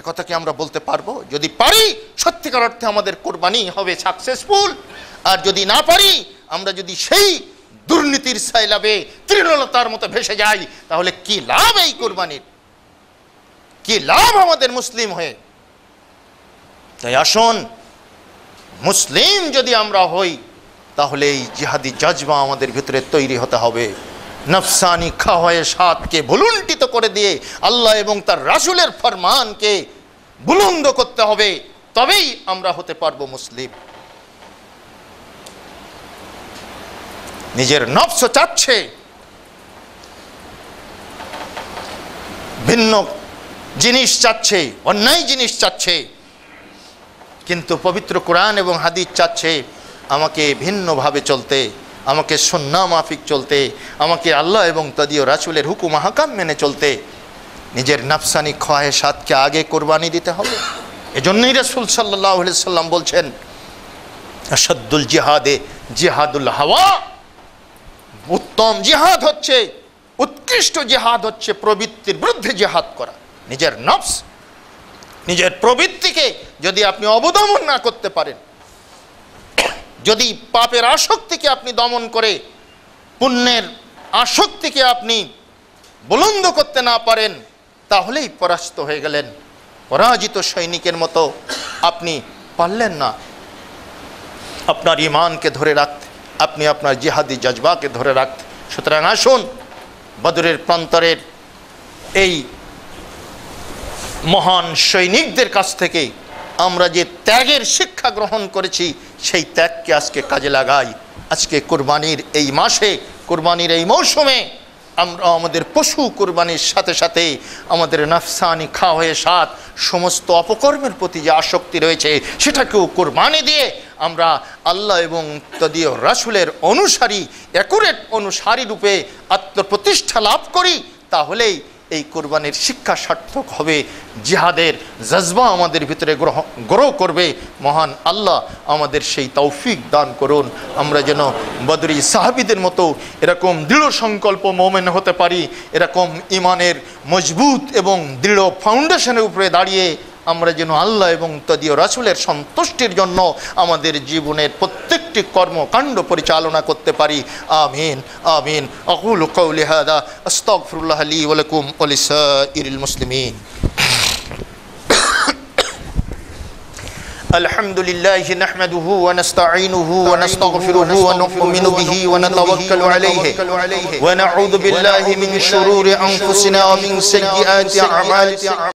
একথা কি আমরা বলতে পারব? যদি পারি, সত্যিকার অর্থে আমাদের কোরবানি হবে সাকসেসফুল আর যদি না পারি, আমরা যদি সেই দুর্নীতির সাইলাবে তৃণলতার মতো ভেসে যাই, তাহলে কি লাভ এই কোরবানির? কি লাভ আমাদের মুসলিম হয়ে? তাই আসুন, মুসলিম যদি আমরা হই, তাহলে এই জিহাদি জজবা আমাদের ভিতরে তৈরি হতে হবে। নফসানি খাওয়ায় সাতকে ভুলুন্টিত করে দিয়ে আল্লাহ এবং তার রাসুলের ফরমানকে বুলন্দ করতে হবে, তবেই আমরা হতে পারব মুসলিম। নিজের নফস চাচ্ছে। ভিন্ন জিনিস চাচ্ছে, অন্যায় জিনিস চাচ্ছে। কিন্তু পবিত্র কোরআন এবং হাদিস চাচ্ছে আমাকে ভিন্নভাবে চলতে আমাকে সন্না মাফিক চলতে, আমাকে আল্লাহ এবং তদীয় রাসুলের হুকুম হাকাম মেনে চলতে, নিজের নাফসানি খোয়াহে সাতকে আগে কোরবানি দিতে হবে। এজন্যই রসুল সাল্লাহ সাল্লাম বলছেন আসাদুল জিহাদে জিহাদুল হাওয়া। উত্তম জিহাদ হচ্ছে, উৎকৃষ্ট জিহাদ হচ্ছে প্রবৃত্তির বিরুদ্ধে জিহাদ করা। নিজের নফস, নিজের প্রবৃত্তিকে যদি আপনি অবদমন না করতে পারেন যদি পাপের আসক্তিকে আপনি দমন করে, পুণ্যের আসক্তিকে আপনি বুলন্দ করতে না পারেন, তাহলেই পরাস্ত হয়ে গেলেন। পরাজিত সৈনিকের মতো আপনি পারলেন না। আপনার ইমানকে ধরে রাখতে আপনি আপনার জিহাদি জজবাকে ধরে রাখতে সুতরাং আসুন, বদরের প্রান্তরের এই মহান সৈনিকদের কাছ থেকে আমরা যে ত্যাগের শিক্ষা গ্রহণ করেছি সেই ত্যাগকে আজকে কাজে লাগাই। আজকে কোরবানির এই মাসে, কোরবানির এই মৌসুমে আমরা আমাদের পশু কোরবানির সাথে সাথে আমাদের নাফসানি খাওয়ায়ে সাত সমস্ত অপকর্মের প্রতি যে আসক্তি রয়েছে, সেটাকেও কোরবানি দিয়ে আমরা আল্লাহ এবং তদীয় রাসুলের অনুসারী অ্যাকুরেট অনুসারী রূপে আত্মপ্রতিষ্ঠা লাভ করি, তাহলেই এই কোরবানির শিক্ষা সার্থক হবে, জিহাদের জজবা আমাদের ভিতরে গ্রহ গ্রহ করবে। মহান আল্লাহ আমাদের সেই তৌফিক দান করুন। আমরা যেন বদরি সাহাবিদের মতো এরকম দৃঢ় সংকল্প মোমেন হতে পারি, এরকম ইমানের মজবুত এবং দৃঢ় ফাউন্ডেশনের উপরে দাঁড়িয়ে আমরা যেন আল্লাহ এবং তদীয় রাসুলের সন্তুষ্টির জন্য আমাদের জীবনের প্রত্যেকটি কর্মকাণ্ড পরিচালনা করতে পারি আমিন আমিন আকুল কৌলি হাদা আস্তগফিরুল্লাহ লি ওয়া লাকুম ওয়া লিসাইরিল মুসলিমিন الحمد لله نحمده ونستعينه ونستغفره ونؤمن به ونتوكل عليه ونعوذ بالله من شرور أنفسنا ومن سيئات أعمالنا